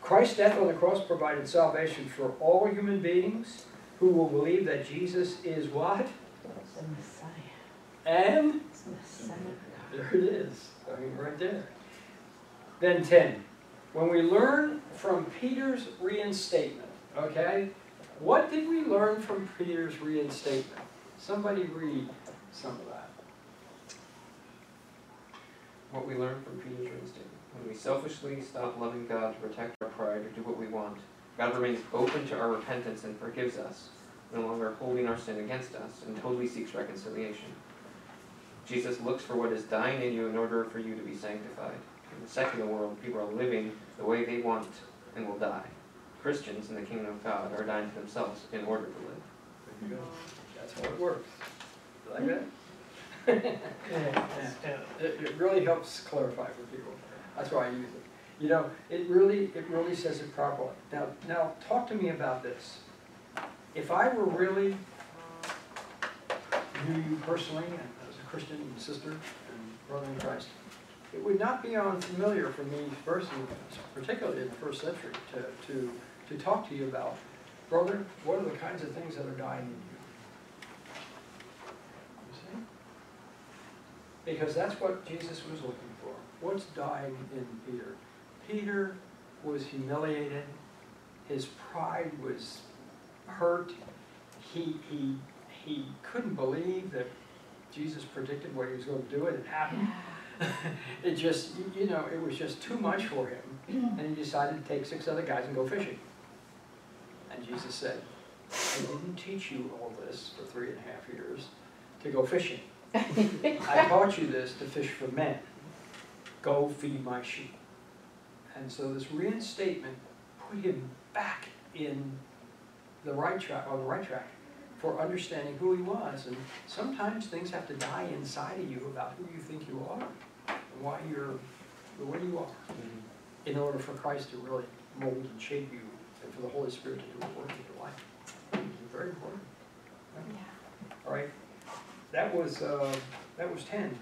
Christ's death on the cross provided salvation for all human beings who will believe that Jesus is what? The Messiah. And the Messiah. there it is, I mean, right there. Then ten, when we learn from Peter's reinstatement, okay? What did we learn from Peter's reinstatement? Somebody read some of that. What we learn from Peter's reinstatement. When we selfishly stop loving God to protect our pride or do what we want, God remains open to our repentance and forgives us, no longer holding our sin against us, and totally seeks reconciliation. Jesus looks for what is dying in you in order for you to be sanctified. In the secular world, people are living the way they want and will die. Christians in the kingdom of God are dying to themselves in order to live. That's how it works. You Like that? Yeah, It, it really helps clarify for people. That's why I use it. You know, it really, it really says it properly. Now, now, talk to me about this. If I were really, knew you personally, and as a Christian and sister and brother in Christ, it would not be unfamiliar for me personally, particularly in the first century, to, to, to talk to you about, brother, what are the kinds of things that are dying in? You see? Because that's what Jesus was looking for. What's dying in Peter? Peter was humiliated. His pride was hurt. He, he, he couldn't believe that Jesus predicted what he was going to do and it happened. It just, you know, it was just too much for him. Mm-hmm. And he decided to take six other guys and go fishing. And Jesus said, I didn't teach you all this for three and a half years to go fishing. I taught you this to fish for men. Go feed my sheep. And so this reinstatement put him back in the right track, on the right track for understanding who he was. And sometimes things have to die inside of you about who you think you are and why you're the way you are mm-hmm. in order for Christ to really mold and shape you and for the Holy Spirit to do a work in your life. It's very important. Yeah. All right, that was, uh, that was ten.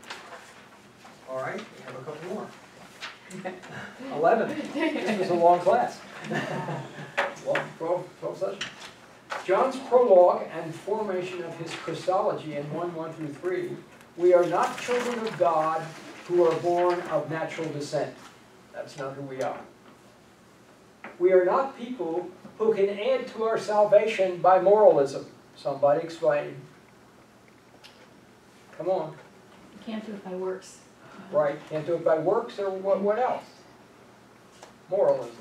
All right, we have a couple more. Eleven, this was a long class. Well, twelve, twelve sessions. John's prologue and formation of his Christology in one, one through three, we are not children of God who are born of natural descent. That's not who we are. We are not people who can add to our salvation by moralism. Somebody explain. Come on, You can't do it by works. right? Can't do it by works or what, what else? Moralism.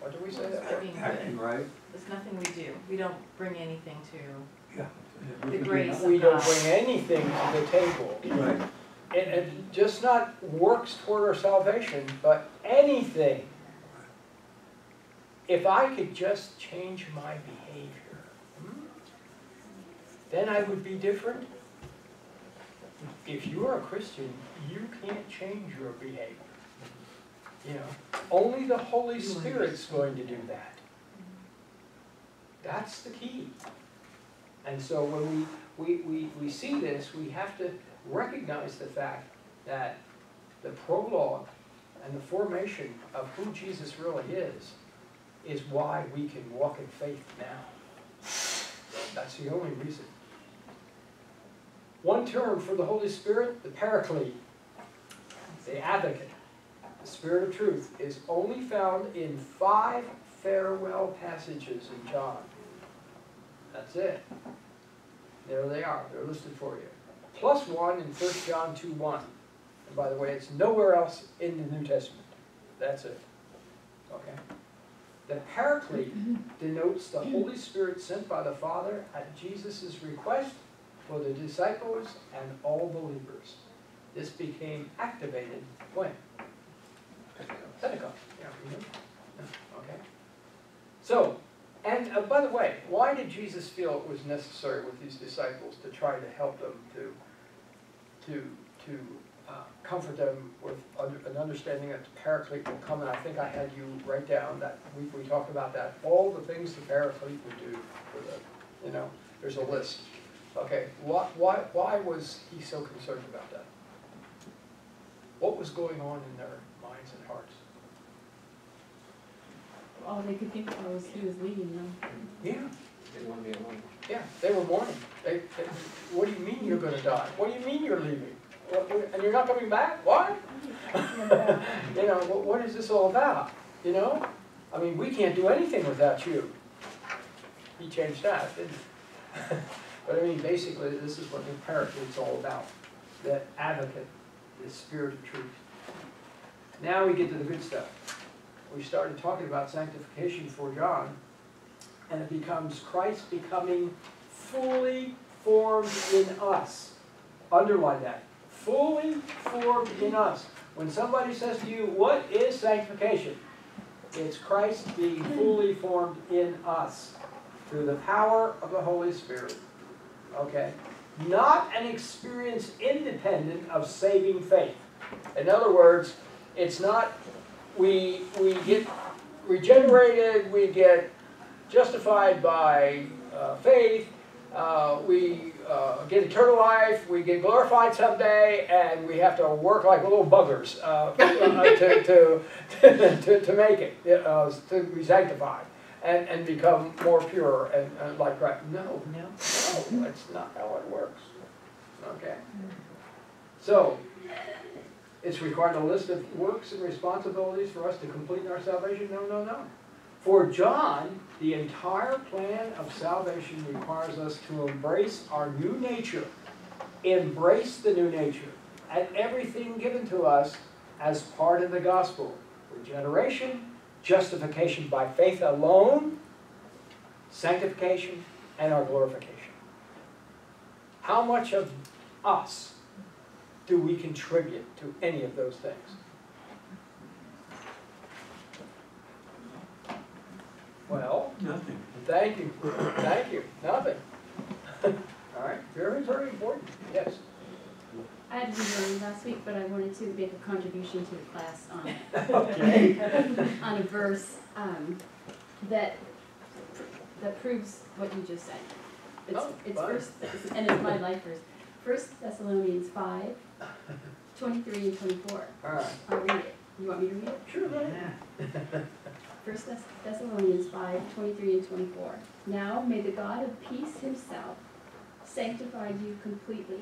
What do we say that By for? being Acting good. right. There's nothing we do. We don't bring anything to, Yeah. The grace. We don't bring anything to the table. Right. And, and just not works toward our salvation, but anything. If I could just change my behavior, hmm, then I would be different. If you are a Christian, you can't change your behavior. You know, only the Holy Spirit's going to do that. That's the key. And so when we, we, we, we see this, we have to recognize the fact that the prologue and the formation of who Jesus really is, is why we can walk in faith now. That's the only reason. One term for the Holy Spirit, the Paraclete, the Advocate, the Spirit of Truth, is only found in five farewell passages in John. That's it. There they are, they're listed for you. Plus one in 1 John 2 1. And by the way, it's nowhere else in the New Testament. That's it. Okay? The Paraclete denotes the Holy Spirit sent by the Father at Jesus' request for the disciples and all believers. This became activated when? Pentecost. Yeah, mhm. Yeah, okay. So, and uh, by the way, why did Jesus feel it was necessary with these disciples to try to help them to, to, to uh, comfort them with under- an understanding that the Paraclete will come? And I think I had you write down that, we, we talked about that, all the things the Paraclete would do for the, you know, there's a list. Okay, why, why, why was he so concerned about that? What was going on in their minds and hearts? All they could think of was he was leaving them. Yeah. Didn't want to be alone. Yeah, they were mourning. They, they, what do you mean you're gonna die? What do you mean you're leaving? What- what- And you're not coming back? What? You know, what, what is this all about? You know? I mean, we can't do anything without you. He changed that, didn't he? But I mean, basically, this is what the is all about. That advocate, the spirit of truth. Now we get to the good stuff. We started talking about sanctification for John and it becomes Christ becoming fully formed in us. Underline that, fully formed in us. When somebody says to you, what is sanctification? It's Christ being fully formed in us through the power of the Holy Spirit. Okay? Not an experience independent of saving faith. In other words, it's not, we, we get regenerated, we get justified by uh, faith, uh, we uh, get eternal life, we get glorified someday, and we have to work like little buggers uh, to, to, to, to make it, uh, to be sanctified and, and become more pure and, and like Christ. No, No. no, that's not how it works. Okay? Mm-hmm. So, it's required a list of works and responsibilities for us to complete our salvation? No, no, no. For John, the entire plan of salvation requires us to embrace our new nature, embrace the new nature, and everything given to us as part of the gospel. Regeneration, justification by faith alone, sanctification, and our glorification. How much of us do we contribute to any of those things? Well, Nothing. thank you, thank you, nothing. All right, very, very important, yes. I had to do one last week, but I wanted to make a contribution to the class on, on a verse, um, that, that proves what you just said. It's, Oh, it's first, and it's my life verse. First Thessalonians five, twenty-three and twenty-four. All right, I'll read it. You want me to read it? sure, go ahead. First Thess- Thessalonians five, twenty-three and twenty-four. Now may the God of peace himself sanctify you completely.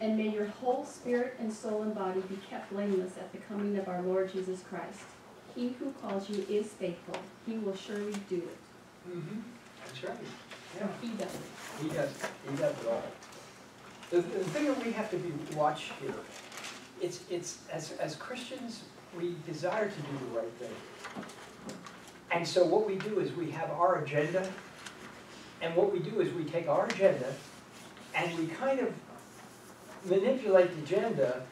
And may your whole spirit and soul and body be kept blameless at the coming of our Lord Jesus Christ. He who calls you is faithful. He will surely do it. Mhm, That's right, yeah. He does it. He does, he does it all. The, the thing that we have to be, watch here, it's, it's, as, as Christians, we desire to do the right thing. And so what we do is we have our agenda, and what we do is we take our agenda, and we kind of manipulate the agenda,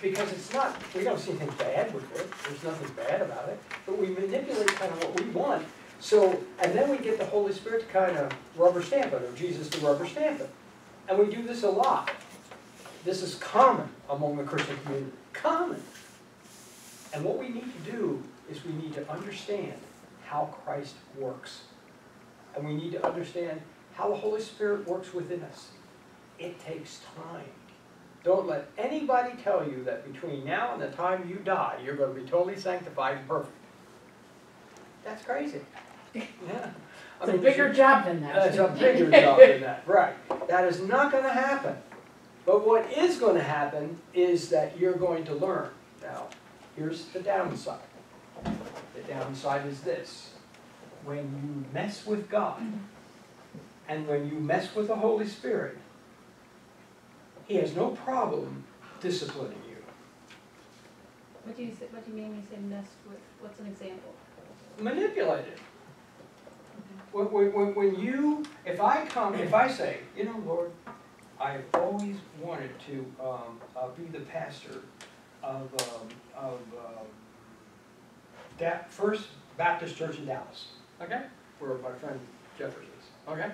because it's not, we don't see anything bad with it, there's nothing bad about it, but we manipulate kind of what we want, so, and then we get the Holy Spirit to kind of rubber stamp it, or Jesus to rubber stamp it. And we do this a lot. This is common among the Christian community, common. And what we need to do is we need to understand how Christ works. And we need to understand how the Holy Spirit works within us. It takes time. Don't let anybody tell you that between now and the time you die, you're gonna be totally sanctified and perfect. That's crazy. Yeah. I It's a mean, bigger job than that. That's a bigger job than that, right. That is not gonna happen. But what is gonna happen is that you're going to learn. Now, here's the downside. The downside is this. When you mess with God, mm-hmm. and when you mess with the Holy Spirit, He has no problem disciplining you. What do you say, what do you mean when you say messed with, what's an example? Manipulated. when, when- when you, if I come, if I say, you know, Lord, I've always wanted to, um, uh, be the pastor of, um, of, um, that First Baptist Church in Dallas, okay? Where my friend Jeffress is, okay?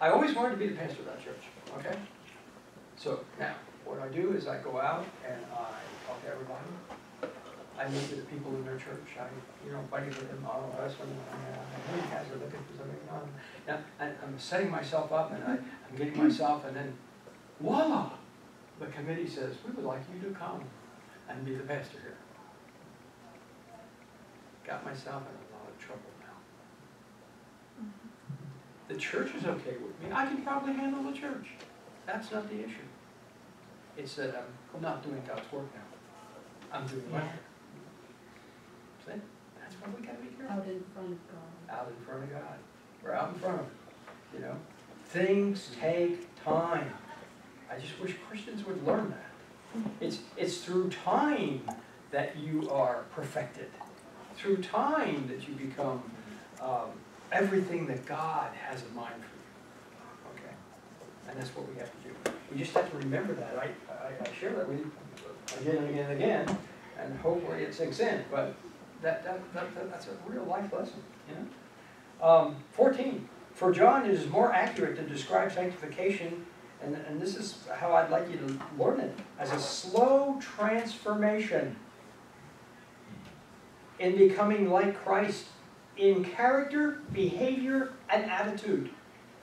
I always wanted to be the pastor of that church, okay? So now, what I do is I go out and I talk to everybody. I meet with the people in their church, I, you know, buddy with them, all of us, and, you guys are looking for something, um, now, I'm setting myself up and I, I'm getting myself, and then voila! The committee says, we would like you to come and be the pastor here. Got myself in a lot of trouble now. The church is okay with me, I can probably handle the church, that's not the issue. It's that I'm not doing God's work now, I'm doing my work. See, that's why we gotta be careful Out in front of God. out in front of God. We're out in front of Him, you know? Things take time. I just wish Christians would learn that. It's, it's through time that you are perfected. Through time that you become um, everything that God has in mind for you. Okay? And that's what we have to do. We just have to remember that. I, I, I share that with you again and again and again, and hopefully it sinks in. But that, that, that, that- that's a real life lesson, you know? Um, fourteen, for John, it is more accurate to describe sanctification, and, and this is how I'd like you to learn it, as a slow transformation in becoming like Christ in character, behavior, and attitude.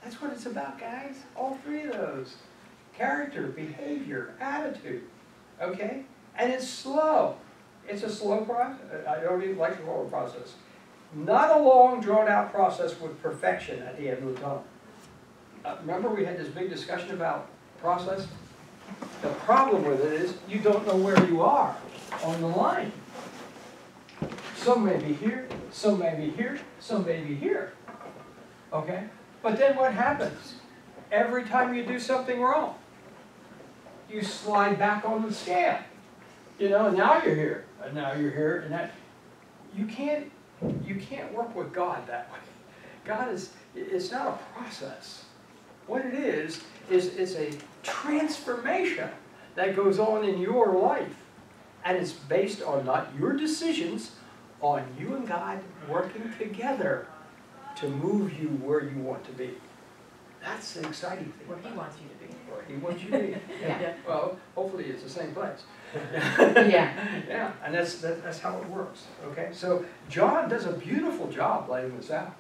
That's what it's about, guys, all three of those. Character, behavior, attitude, okay? And it's slow. It's a slow process. I don't even like the word process. Not a long, drawn-out process with perfection at the end of the tunnel. Uh, remember we had this big discussion about process? The problem with it is you don't know where you are on the line. Some may be here, some may be here, some may be here. Okay? But then what happens? Every time you do something wrong, you slide back on the scale. You know, now you're here, and now you're here, and that, you can't, you can't work with God that way. God is, it's not a process. What it is, is it's a transformation that goes on in your life. And it's based on not your decisions, on you and God working together to move you where you want to be. That's the exciting thing. Where he wants you to he wants you to be. Yeah. Well, hopefully it's the same place. Yeah. Yeah, and that's, that- that's how it works, okay? So John does a beautiful job laying this out.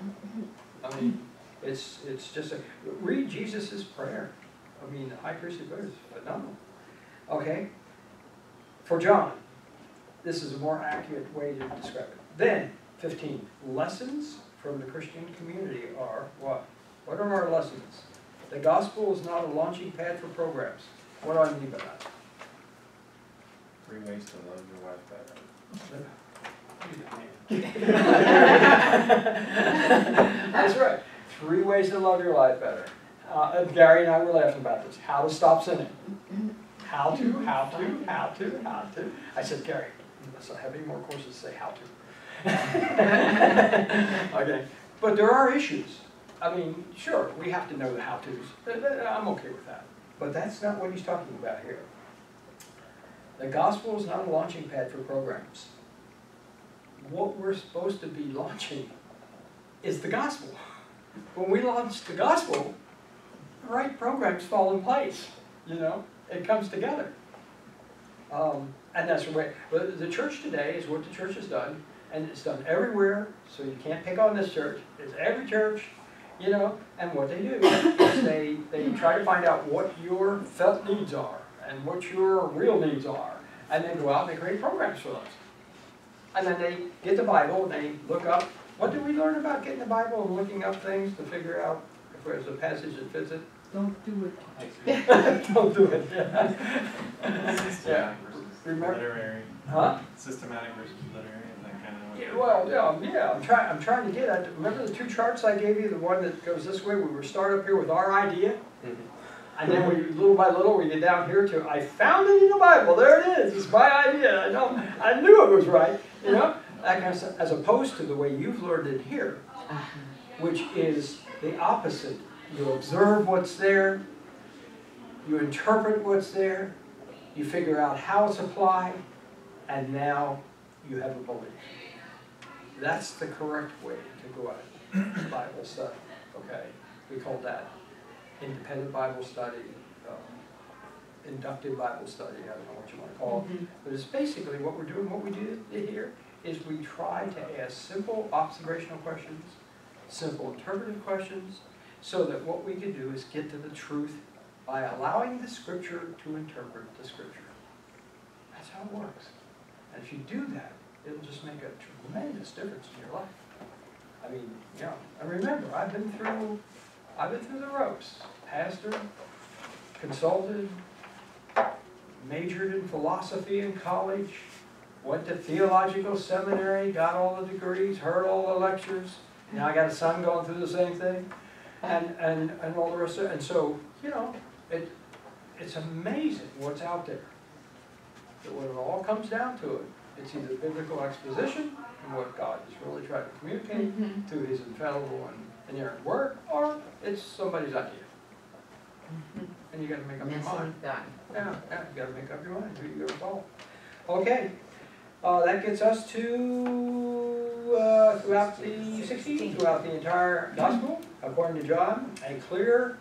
I mean, it's, it's just a, read Jesus' prayer. I mean, the high priestly prayer is phenomenal. Okay? For John, this is a more accurate way to describe it. Then, fifteen, lessons from the Christian community are what? What are our lessons? The gospel is not a launching pad for programs. What do I mean by that? Three ways to love your wife better. That's right. Three ways to love your life better. Uh, Gary and I were laughing about this. How to stop sinning. How to, how to, how to, how to. I said, Gary, unless I have any more courses, say how to. okay. But there are issues. I mean, sure, we have to know the how-tos. Th- I'm okay with that. But that's not what he's talking about here. The gospel is not a launching pad for programs. What we're supposed to be launching is the gospel. When we launch the gospel, the right programs fall in place, you know, it comes together. Um, And that's the way, but the church today is what the church has done, and it's done everywhere, so you can't pick on this church. It's every church, you know, and what they do is they, they try to find out what your felt needs are and what your real needs are, and then go out and they create programs for those. And then they get the Bible and they look up, what did we learn about getting the Bible and looking up things to figure out if there's a passage that fits it? Don't do it. Don't do it, yeah. Yeah. Systematic versus Remember- literary. Huh? Systematic versus literary, is that kind of what? Yeah, well, yeah, yeah, I'm trying, I'm trying to get at, remember the two charts I gave you, the one that goes this way, we were start up here with our idea? Mhm. And then we, little by little, we get down here to, I found it in the Bible, there it is, it's my idea, I know, I knew it was right, you know? That kind of stuff, as opposed to the way you've learned it here, which is the opposite. You observe what's there, you interpret what's there, you figure out how it's applied, and now you have a belief. That's the correct way to go at Bible study, okay? We call that independent Bible study, um, inductive Bible study, I don't know what you wanna call it. But it's basically what we're doing, what we do here, is we try to ask simple observational questions, simple interpretive questions, so that what we can do is get to the truth by allowing the scripture to interpret the scripture. That's how it works. And if you do that, it'll just make a tremendous difference in your life. I mean, you know, and remember, I've been through, I've been through the ropes. Pastor, consulted, majored in philosophy in college, went to theological seminary, got all the degrees, heard all the lectures. Now I got a son going through the same thing, and, and, and all the rest of it. And so, you know, it, it's amazing what's out there. But when it all comes down to it, it's either biblical exposition and what God is really trying to communicate through his infallible and inerrant word, or it's somebody's idea. And you gotta make up your mind. Done. Yeah, yeah, you gotta make up your mind who you're gonna follow. Okay, uh, that gets us to, uh, throughout the sixteen, throughout the entire gospel, according to John, a clear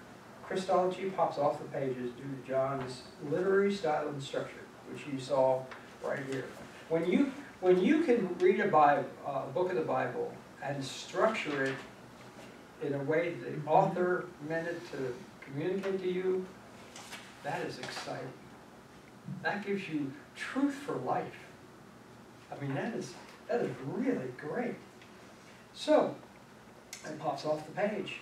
Christology pops off the pages due to John's literary style and structure, which you saw right here. When you, when you can read a Bible, uh, book of the Bible and structure it in a way that the author meant it to communicate to you, that is exciting. That gives you truth for life. I mean, that is, that is really great. So, it pops off the page.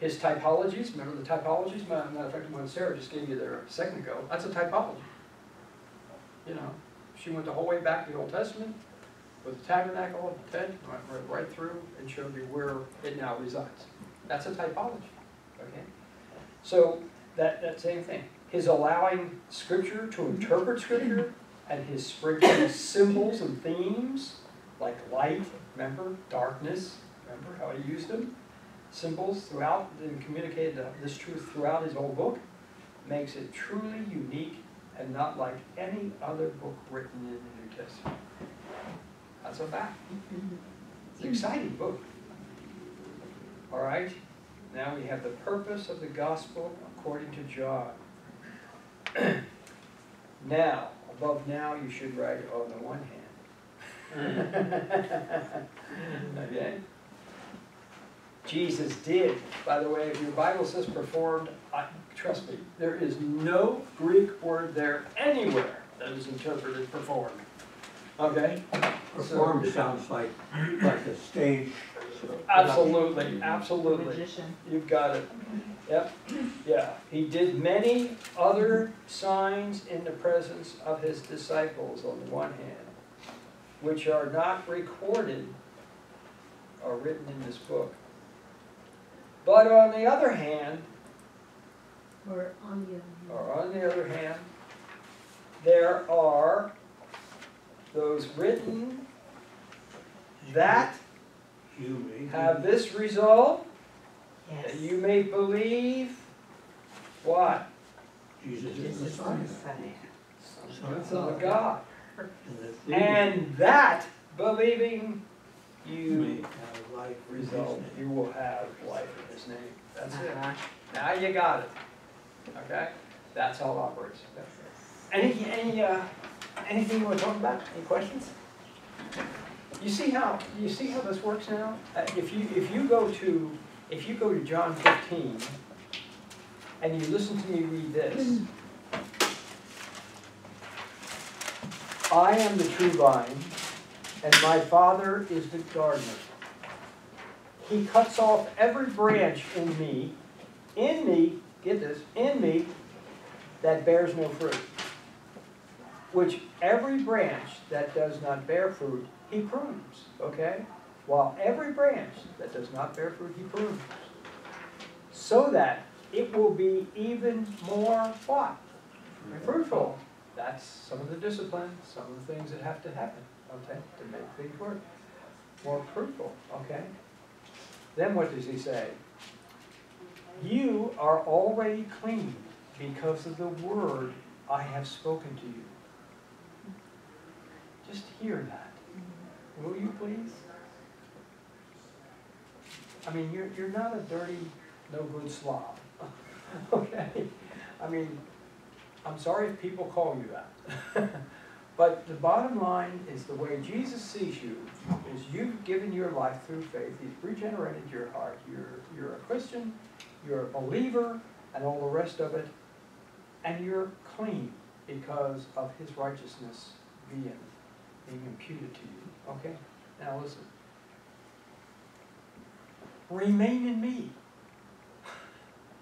His typologies, remember the typologies? Matter matter of fact, one Sarah just gave you there a second ago, that's a typology. You know, she went the whole way back to the Old Testament with the tabernacle, the tent, went right, right through and showed you where it now resides. That's a typology, okay? So, that, that same thing. His allowing scripture to interpret scripture and his sprinkling symbols and themes like light, remember, darkness, remember how he used them? Symbols throughout and communicated this truth throughout his whole book makes it truly unique and not like any other book written in the New Testament. That's a fact. It's an exciting book. All right, now we have the purpose of the gospel according to John. Now, above now, you should write on the one hand. Okay? Jesus did, by the way, if your Bible says performed, I, trust me, there is no Greek word there anywhere that is interpreted performed. Okay? Perform sounds like, like a stage. so- Absolutely, absolutely. Magician. You've got it. Yep, yeah. He did many other signs in the presence of his disciples on the one hand, which are not recorded or written in this book. But on the other hand, Or on the other. or on the other hand, there are those written that You may. have this result, Yes. that you may believe what? Jesus is Jesus is Messiah. Messiah. Son of God. And that they And that believing may you have life result, you will have life in his name. That's it. Uh-huh. Now you got it. Okay? That's how it operates. Any, any, uh, anything you wanna talk about? Any questions? You see how, you see how this works now? Uh, if you, if you go to, if you go to John fifteen, and you listen to me read this. I am the true vine, and my Father is the gardener. He cuts off every branch in me, in me, get this, in me, that bears no fruit. Which every branch that does not bear fruit, he prunes, okay? While every branch that does not bear fruit, he prunes. So that it will be even more what? Fruitful. That's some of the discipline, some of the things that have to happen, okay, to make things work. More fruitful, okay? Then what does he say? You are already clean because of the word I have spoken to you. Just hear that. Will you please? I mean, you're, you're not a dirty, no good slob, okay? I mean, I'm sorry if people call you that. But the bottom line is the way Jesus sees you is you've given your life through faith. He's regenerated your heart. You're, you're a Christian, you're a believer, and all the rest of it. And you're clean because of his righteousness being, being imputed to you. Okay? Now listen. Remain in me.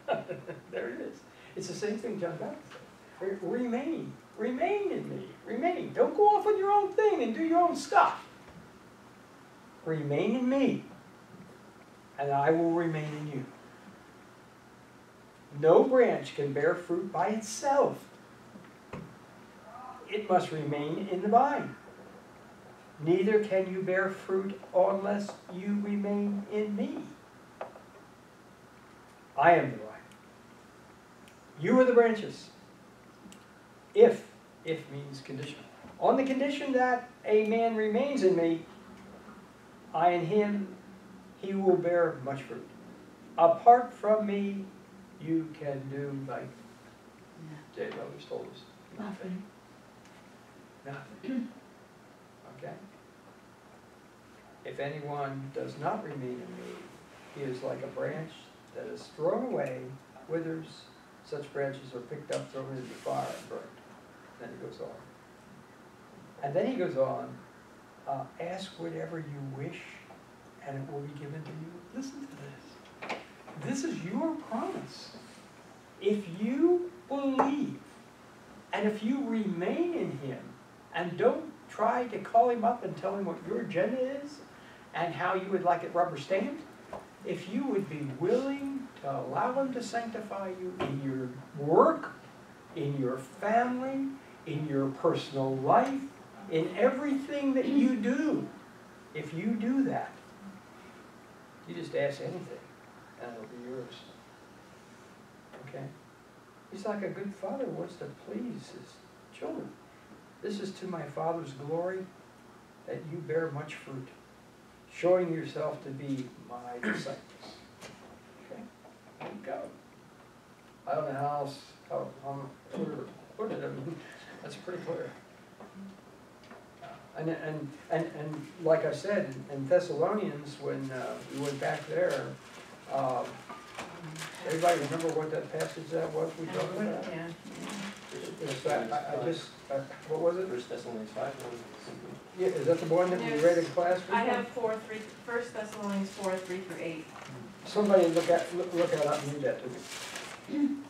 there it is. It's the same thing John Baptist said. Remain. Remain in me. Remain. Don't go off on your own thing and do your own stuff. Remain in me, and I will remain in you. No branch can bear fruit by itself. It must remain in the vine. Neither can you bear fruit unless you remain in me. I am the vine. You are the branches. If, if means conditional. On the condition that a man remains in me, I in him, he will bear much fruit. Apart from me, you can do like Dave always told us, nothing. Nothing. Okay? If anyone does not remain in me, he is like a branch that is thrown away, withers, such branches are picked up, thrown into the fire and burned. Then he goes on. And then he goes on, uh, ask whatever you wish, and it will be given to you. Listen to this. This is your promise. If you believe, and if you remain in him, and don't try to call him up and tell him what your agenda is, and how you would like it rubber stamped, if you would be willing to allow him to sanctify you in your work, in your family, in your personal life, in everything that you do, if you do that, you just ask anything, and it'll be yours. Okay? He's like a good father wants to please his children. This is to my Father's glory that you bear much fruit, showing yourself to be my disciples. Okay? There you go. I don't know how else, how, how, mean, that's pretty clear. And, and, and, and like I said, in Thessalonians, when uh, we went back there, um, everybody remember what that passage that was we talked about? Yeah. It's that, I, I just, uh, what was it? First Thessalonians five. Yeah, is that the one that we read in class? I have four, three, First Thessalonians four, three through eight. Somebody look at, look, look at that and read that to me.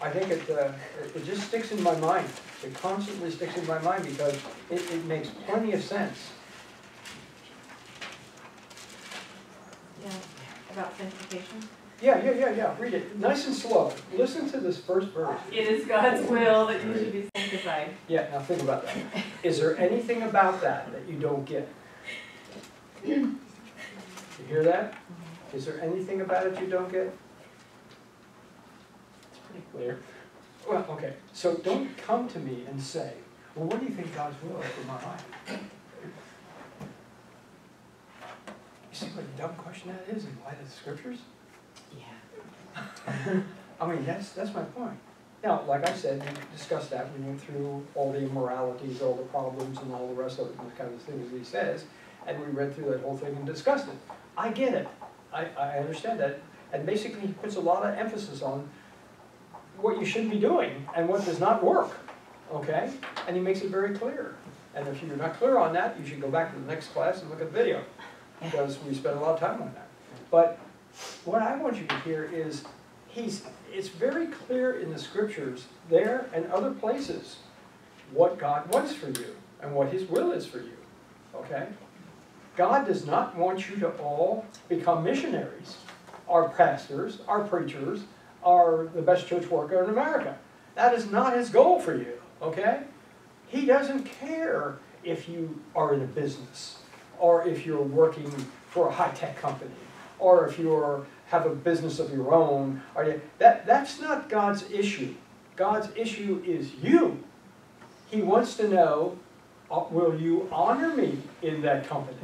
I think it, uh, it- it just sticks in my mind. It constantly sticks in my mind because it, it makes plenty of sense. Yeah, about sanctification. Yeah, yeah, yeah, yeah, read it, nice and slow. Listen to this first verse. It is God's will that you should be sanctified. Yeah, now think about that. Is there anything about that that you don't get? You hear that? Is there anything about it you don't get? Clear. Well, okay, so don't come to me and say, well, what do you think God's will is for my life? You see what a dumb question that is in light of the scriptures? Yeah. I mean, that's, that's my point. Now, like I said, we discussed that, we went through all the immoralities, all the problems and all the rest of it, and the kind of things he says, and we read through that whole thing and discussed it. I get it, I, I understand that, and basically he puts a lot of emphasis on what you should be doing and what does not work, okay? And he makes it very clear. And if you're not clear on that, you should go back to the next class and look at the video, because we spent a lot of time on that. But what I want you to hear is, he's, it's very clear in the scriptures, there and other places, what God wants for you and what his will is for you, okay? God does not want you to all become missionaries, our pastors, our preachers, or the best church worker in America. That is not his goal for you, okay? He doesn't care if you are in a business, or if you're working for a high-tech company, or if you're, have a business of your own, or you, that, that's not God's issue. God's issue is you. He wants to know, uh, will you honor me in that company?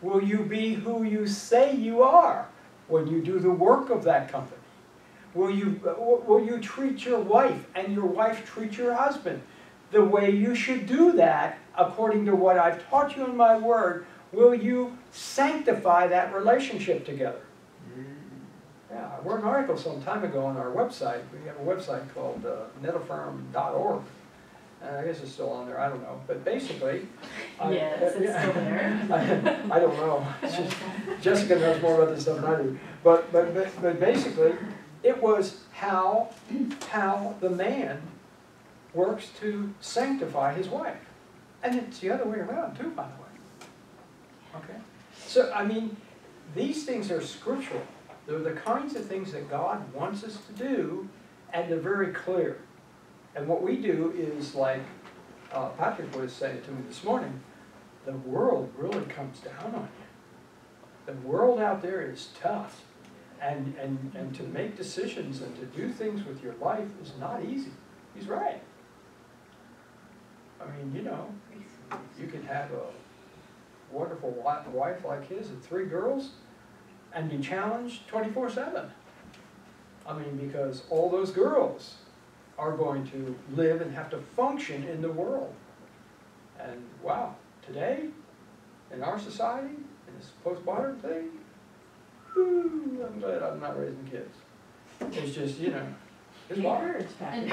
Will you be who you say you are when you do the work of that company? Will you, uh, will you treat your wife and your wife treat your husband the way you should do that according to what I've taught you in my word? Will you sanctify that relationship together? Yeah, I wrote an article some time ago on our website. We have a website called uh, netafirm.org. And I guess it's still on there, I don't know. But basically. I- Yes, it's still there. I I don't know. Just- Jessica knows more about this stuff than I do. But, but, but, but basically, it was how, how the man works to sanctify his wife. And it's the other way around too, by the way. Okay? So, I mean, these things are scriptural. They're the kinds of things that God wants us to do, and they're very clear. And what we do is like uh, Patrick was saying to me this morning, the world really comes down on you. The world out there is tough. And, and, and to make decisions and to do things with your life is not easy. He's right. I mean, you know, you can have a wonderful wife like his and three girls and be challenged twenty-four seven. I mean, because all those girls are going to live and have to function in the world. And wow, today, in our society, in this postmodern thing, I'm glad I'm not raising kids. It's just, you know, it's Be hard. And,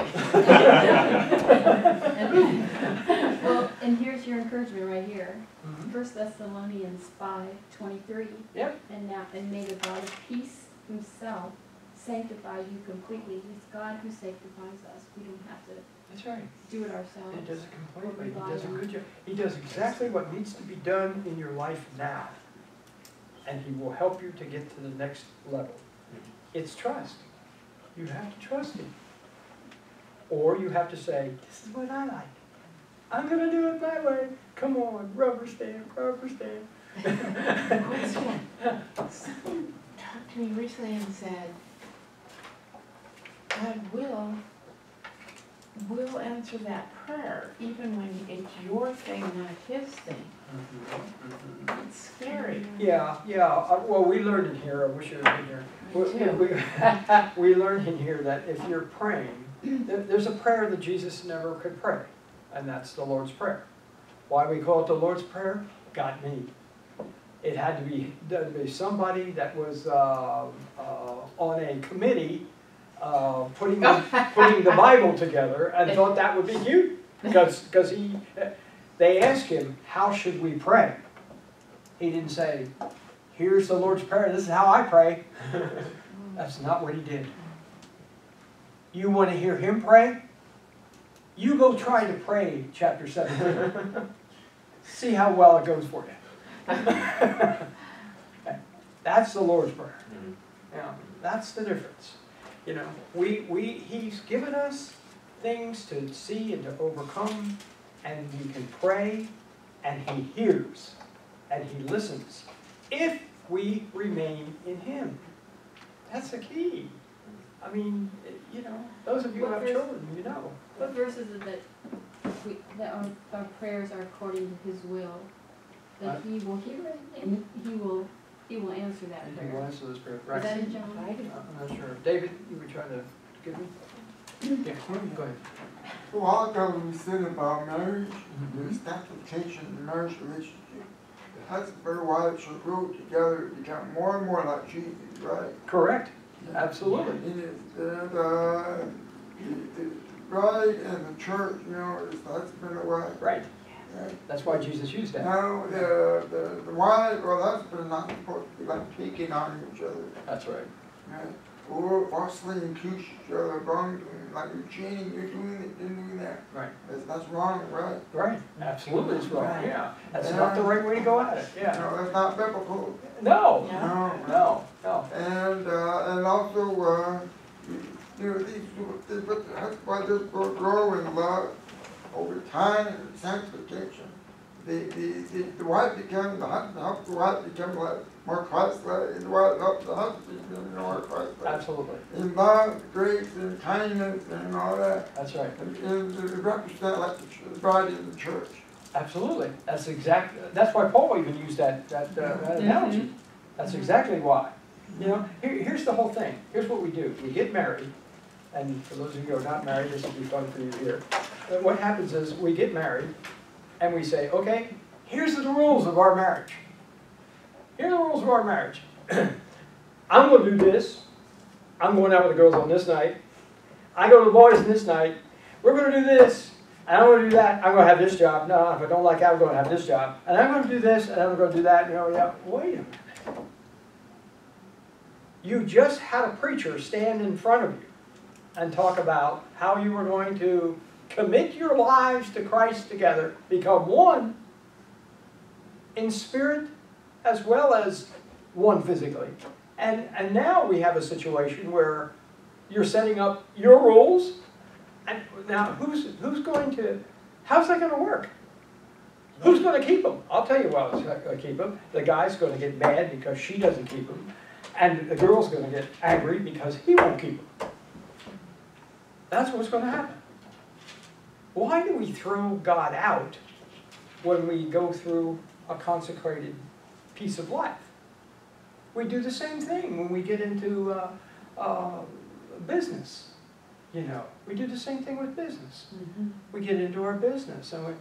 and- well, and here's your encouragement right here. Mhm. First Thessalonians five twenty-three. Yep. And now, and may the God of peace himself sanctify you completely. It's God who sanctifies us. We don't have to That's right. do it ourselves. He does it completely. He does a good job. He does exactly what needs to be done in your life now. And he will help you to get to the next level. Mm-hmm. It's trust. You have to trust him. Or you have to say, this is what I like. I'm gonna do it my way. Come on, rubber stamp, rubber stamp. Question. Someone talked to me recently and said, God will, will answer that prayer, even when it's your thing, not his thing. It's scary. Yeah, yeah, uh, well, we learned in here, I wish you had been here. We-. We, we learned in here that if you're praying, there, there's a prayer that Jesus never could pray, and that's the Lord's Prayer. Why we call it the Lord's Prayer? Got me. It had to be, had to be somebody that was, uh, uh, on a committee, uh, putting, the- putting the Bible together and thought that would be cute. Because, because he, they asked him, how should we pray? He didn't say, here's the Lord's Prayer, this is how I pray. That's not what he did. You want to hear him pray? You go try to pray chapter 17. See how well it goes for you. That's the Lord's Prayer. Mm-hmm. Yeah, that's the difference. You know, we, we, he's given us things to see and to overcome, and we can pray, and he hears, and he listens, if we remain in him. That's the key. I mean, you know, those of you who have children, you know. What verse is it that we, that our, our prayers are according to his will? That Uh, he will hear it and he will, he will answer that And he will prayer. answer this prayer, Is that in John? I'm not sure. David, you were trying to give me? Yeah, go ahead. A while ago, we said about marriage, the sanctification of the marriage relationship. The husband and wife should grow together, become more and more like Jesus, right? Correct, absolutely. And and, uh, the, the bride and the church, you know, is husband and wife. Right, right? that's why Jesus used that. No, the, the, the wife or the husband are not supposed to be like picking on each other, That's right. right? Or falsely accuse each other of wrongdoing, like you're cheating, you're doing it, you're doing that. Right. That's, that's wrong, right? Right, absolutely it's wrong, Right. yeah. That's not the right way to go at it, yeah. No, that's not biblical. No, No. no, no. And, uh, and also, uh, you you know, these, these, but that's why this will grow in love over time and sanctification. The, the, the, the wife becomes, the husband helps the wife become like more Christ-like, and the wife helps the husband become more Christ-like. Absolutely, In love, grace, and kindness, and all that. that's right. And, and to represent like the ch- the bride in the church. Absolutely, that's exactly, that's why Paul even used that, that, uh, that analogy. That's exactly why. You know, here, here's the whole thing, here's what we do, we get married, and for those of you who are not married, this will be fun for you here. hear. But what happens is, we get married, and we say, okay, here's the rules of our marriage. Here are the rules of our marriage. I'm gonna do this, I'm going out with the girls on this night, I go to the boys on this night, we're gonna do this, and I'm gonna do that, I'm gonna have this job, no, if I don't like that, I'm gonna have this job, and I'm gonna do this, and I'm gonna do that, you know, yeah, wait a minute. You just had a preacher stand in front of you and talk about how you were going to commit your lives to Christ together, become one in spirit as well as one physically. And, and now we have a situation where you're setting up your rules, and now who's, who's going to, how's that gonna work? Who's gonna keep them? I'll tell you why who's gonna keep them. The guy's gonna get mad because she doesn't keep them, and the girl's gonna get angry because he won't keep them. That's what's gonna happen. Why do we throw God out when we go through a consecrated piece of life? We do the same thing when we get into uh, uh, business. You know, we do the same thing with business. We get into our business and we,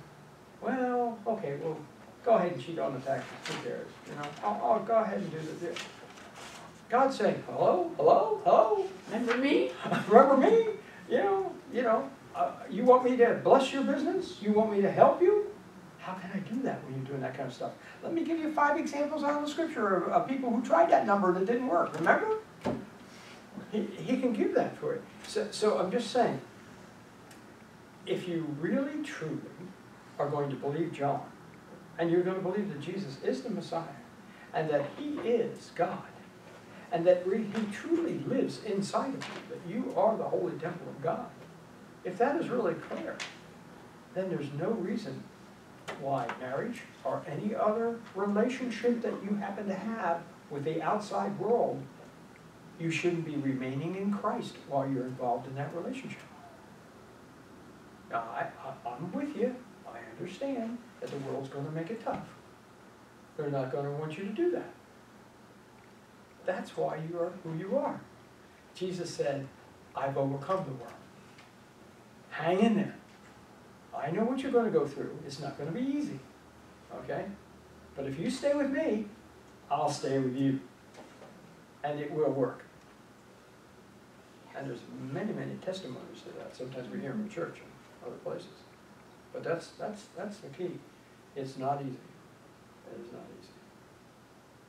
well, okay, well, go ahead and cheat on the taxes, who cares? You know, I'll, I'll go ahead and do the. God's saying, hello, hello, hello, Remember me? remember me? You know, you know, uh, you want me to bless your business? You want me to help you? How can I do that when you're doing that kind of stuff? Let me give you five examples out of the scripture of, of people who tried that number that didn't work, remember? He, he can give that for you. So, so I'm just saying, if you really truly are going to believe John, and you're going to believe that Jesus is the Messiah, and that he is God, and that he truly lives inside of you, that you are the holy temple of God, if that is really clear, then there's no reason why marriage or any other relationship that you happen to have with the outside world, you shouldn't be remaining in Christ while you're involved in that relationship. Now, I, I, I'm with you. I understand that the world's gonna make it tough. They're not gonna want you to do that. That's why you are who you are. Jesus said, I've overcome the world. Hang in there. I know what you're gonna go through. It's not gonna be easy. Okay? But if you stay with me, I'll stay with you. And it will work. And there's many, many testimonies to that. Sometimes we hear them in church and other places. But that's, that's, that's the key. It's not easy. It is not easy.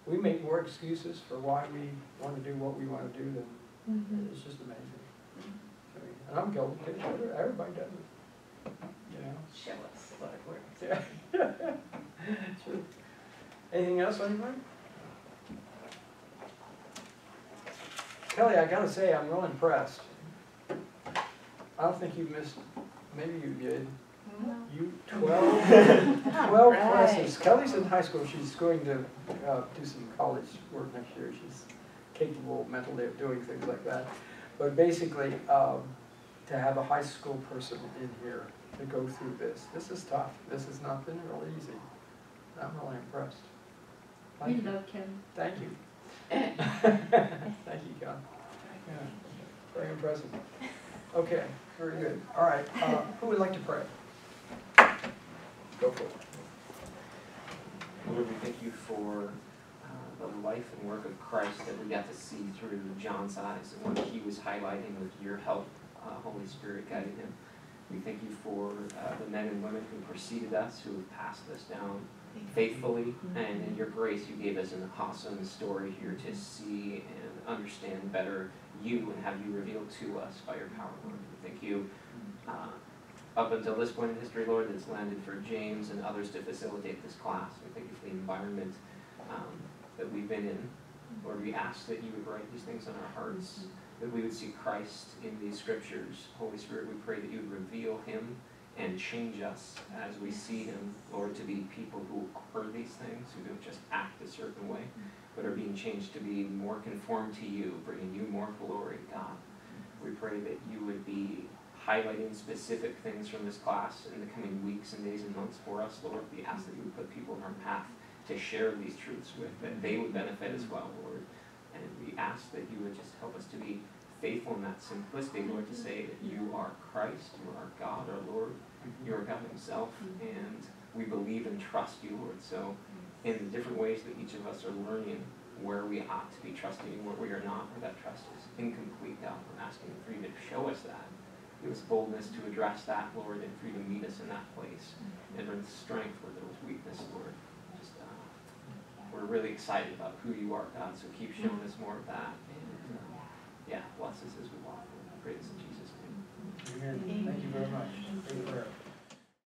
We make more excuses for why we want to do what we want to do than, mm-hmm. it's just amazing. I mean, And I'm guilty everybody does it. You know? Show us what it works. Yeah. True. Anything else, anybody? Kelly, I gotta say, I'm real impressed. I don't think you missed, maybe you did. No. You, twelve? Right. classes. Kelly's in high school, she's going to, uh, do some college work next year. She's capable mentally of doing things like that. But basically, um, to have a high school person in here to go through this, this is tough. This has not been really easy. I'm really impressed. We Thank you. love Kim. Thank you. Thank you, Cal. Yeah, Very impressive. Okay, very good. All right, uh, who would like to pray? Go for it. Lord, we thank you for uh, the life and work of Christ that we got to see through John's eyes and what he was highlighting with your help, uh, Holy Spirit guiding him. We thank you for uh, the men and women who preceded us, who have passed this down faithfully, and in your grace, you gave us an awesome story here to see and understand better you and have you revealed to us by your power, Lord. We thank you uh, up until this point in history, Lord, that's landed for James and others to facilitate this class. We thank you for the environment um, that we've been in. Lord, we ask that you would write these things on our hearts, that we would see Christ in these scriptures. Holy Spirit, we pray that you would reveal him and change us as we see him, Lord, to be people who are these things, who don't just act a certain way, mm-hmm. but are being changed to be more conformed to you, bringing you more glory, God. Mm-hmm. We pray that you would be highlighting specific things from this class in the coming weeks and days and months for us, Lord. We ask that you would put people in our path to share these truths with, that they would benefit as well, Lord. And we ask that you would just help us to be faithful in that simplicity, Lord, to say that you are Christ, you are God, our Lord, mm-hmm. you are God Himself, mm-hmm. and we believe and trust you, Lord. So, in the different ways that each of us are learning where we ought to be trusting you, where we are not, where that trust is incomplete, God, we're asking for you to show us that. Give us boldness to address that, Lord, and for you to meet us in that place, mm-hmm. and bring strength where there was weakness, Lord we're really excited about who you are, God. So keep showing mm-hmm. us more of that. And uh, yeah, bless us as we walk. Pray this in Jesus' name. Amen. Thank you very much. Thank you.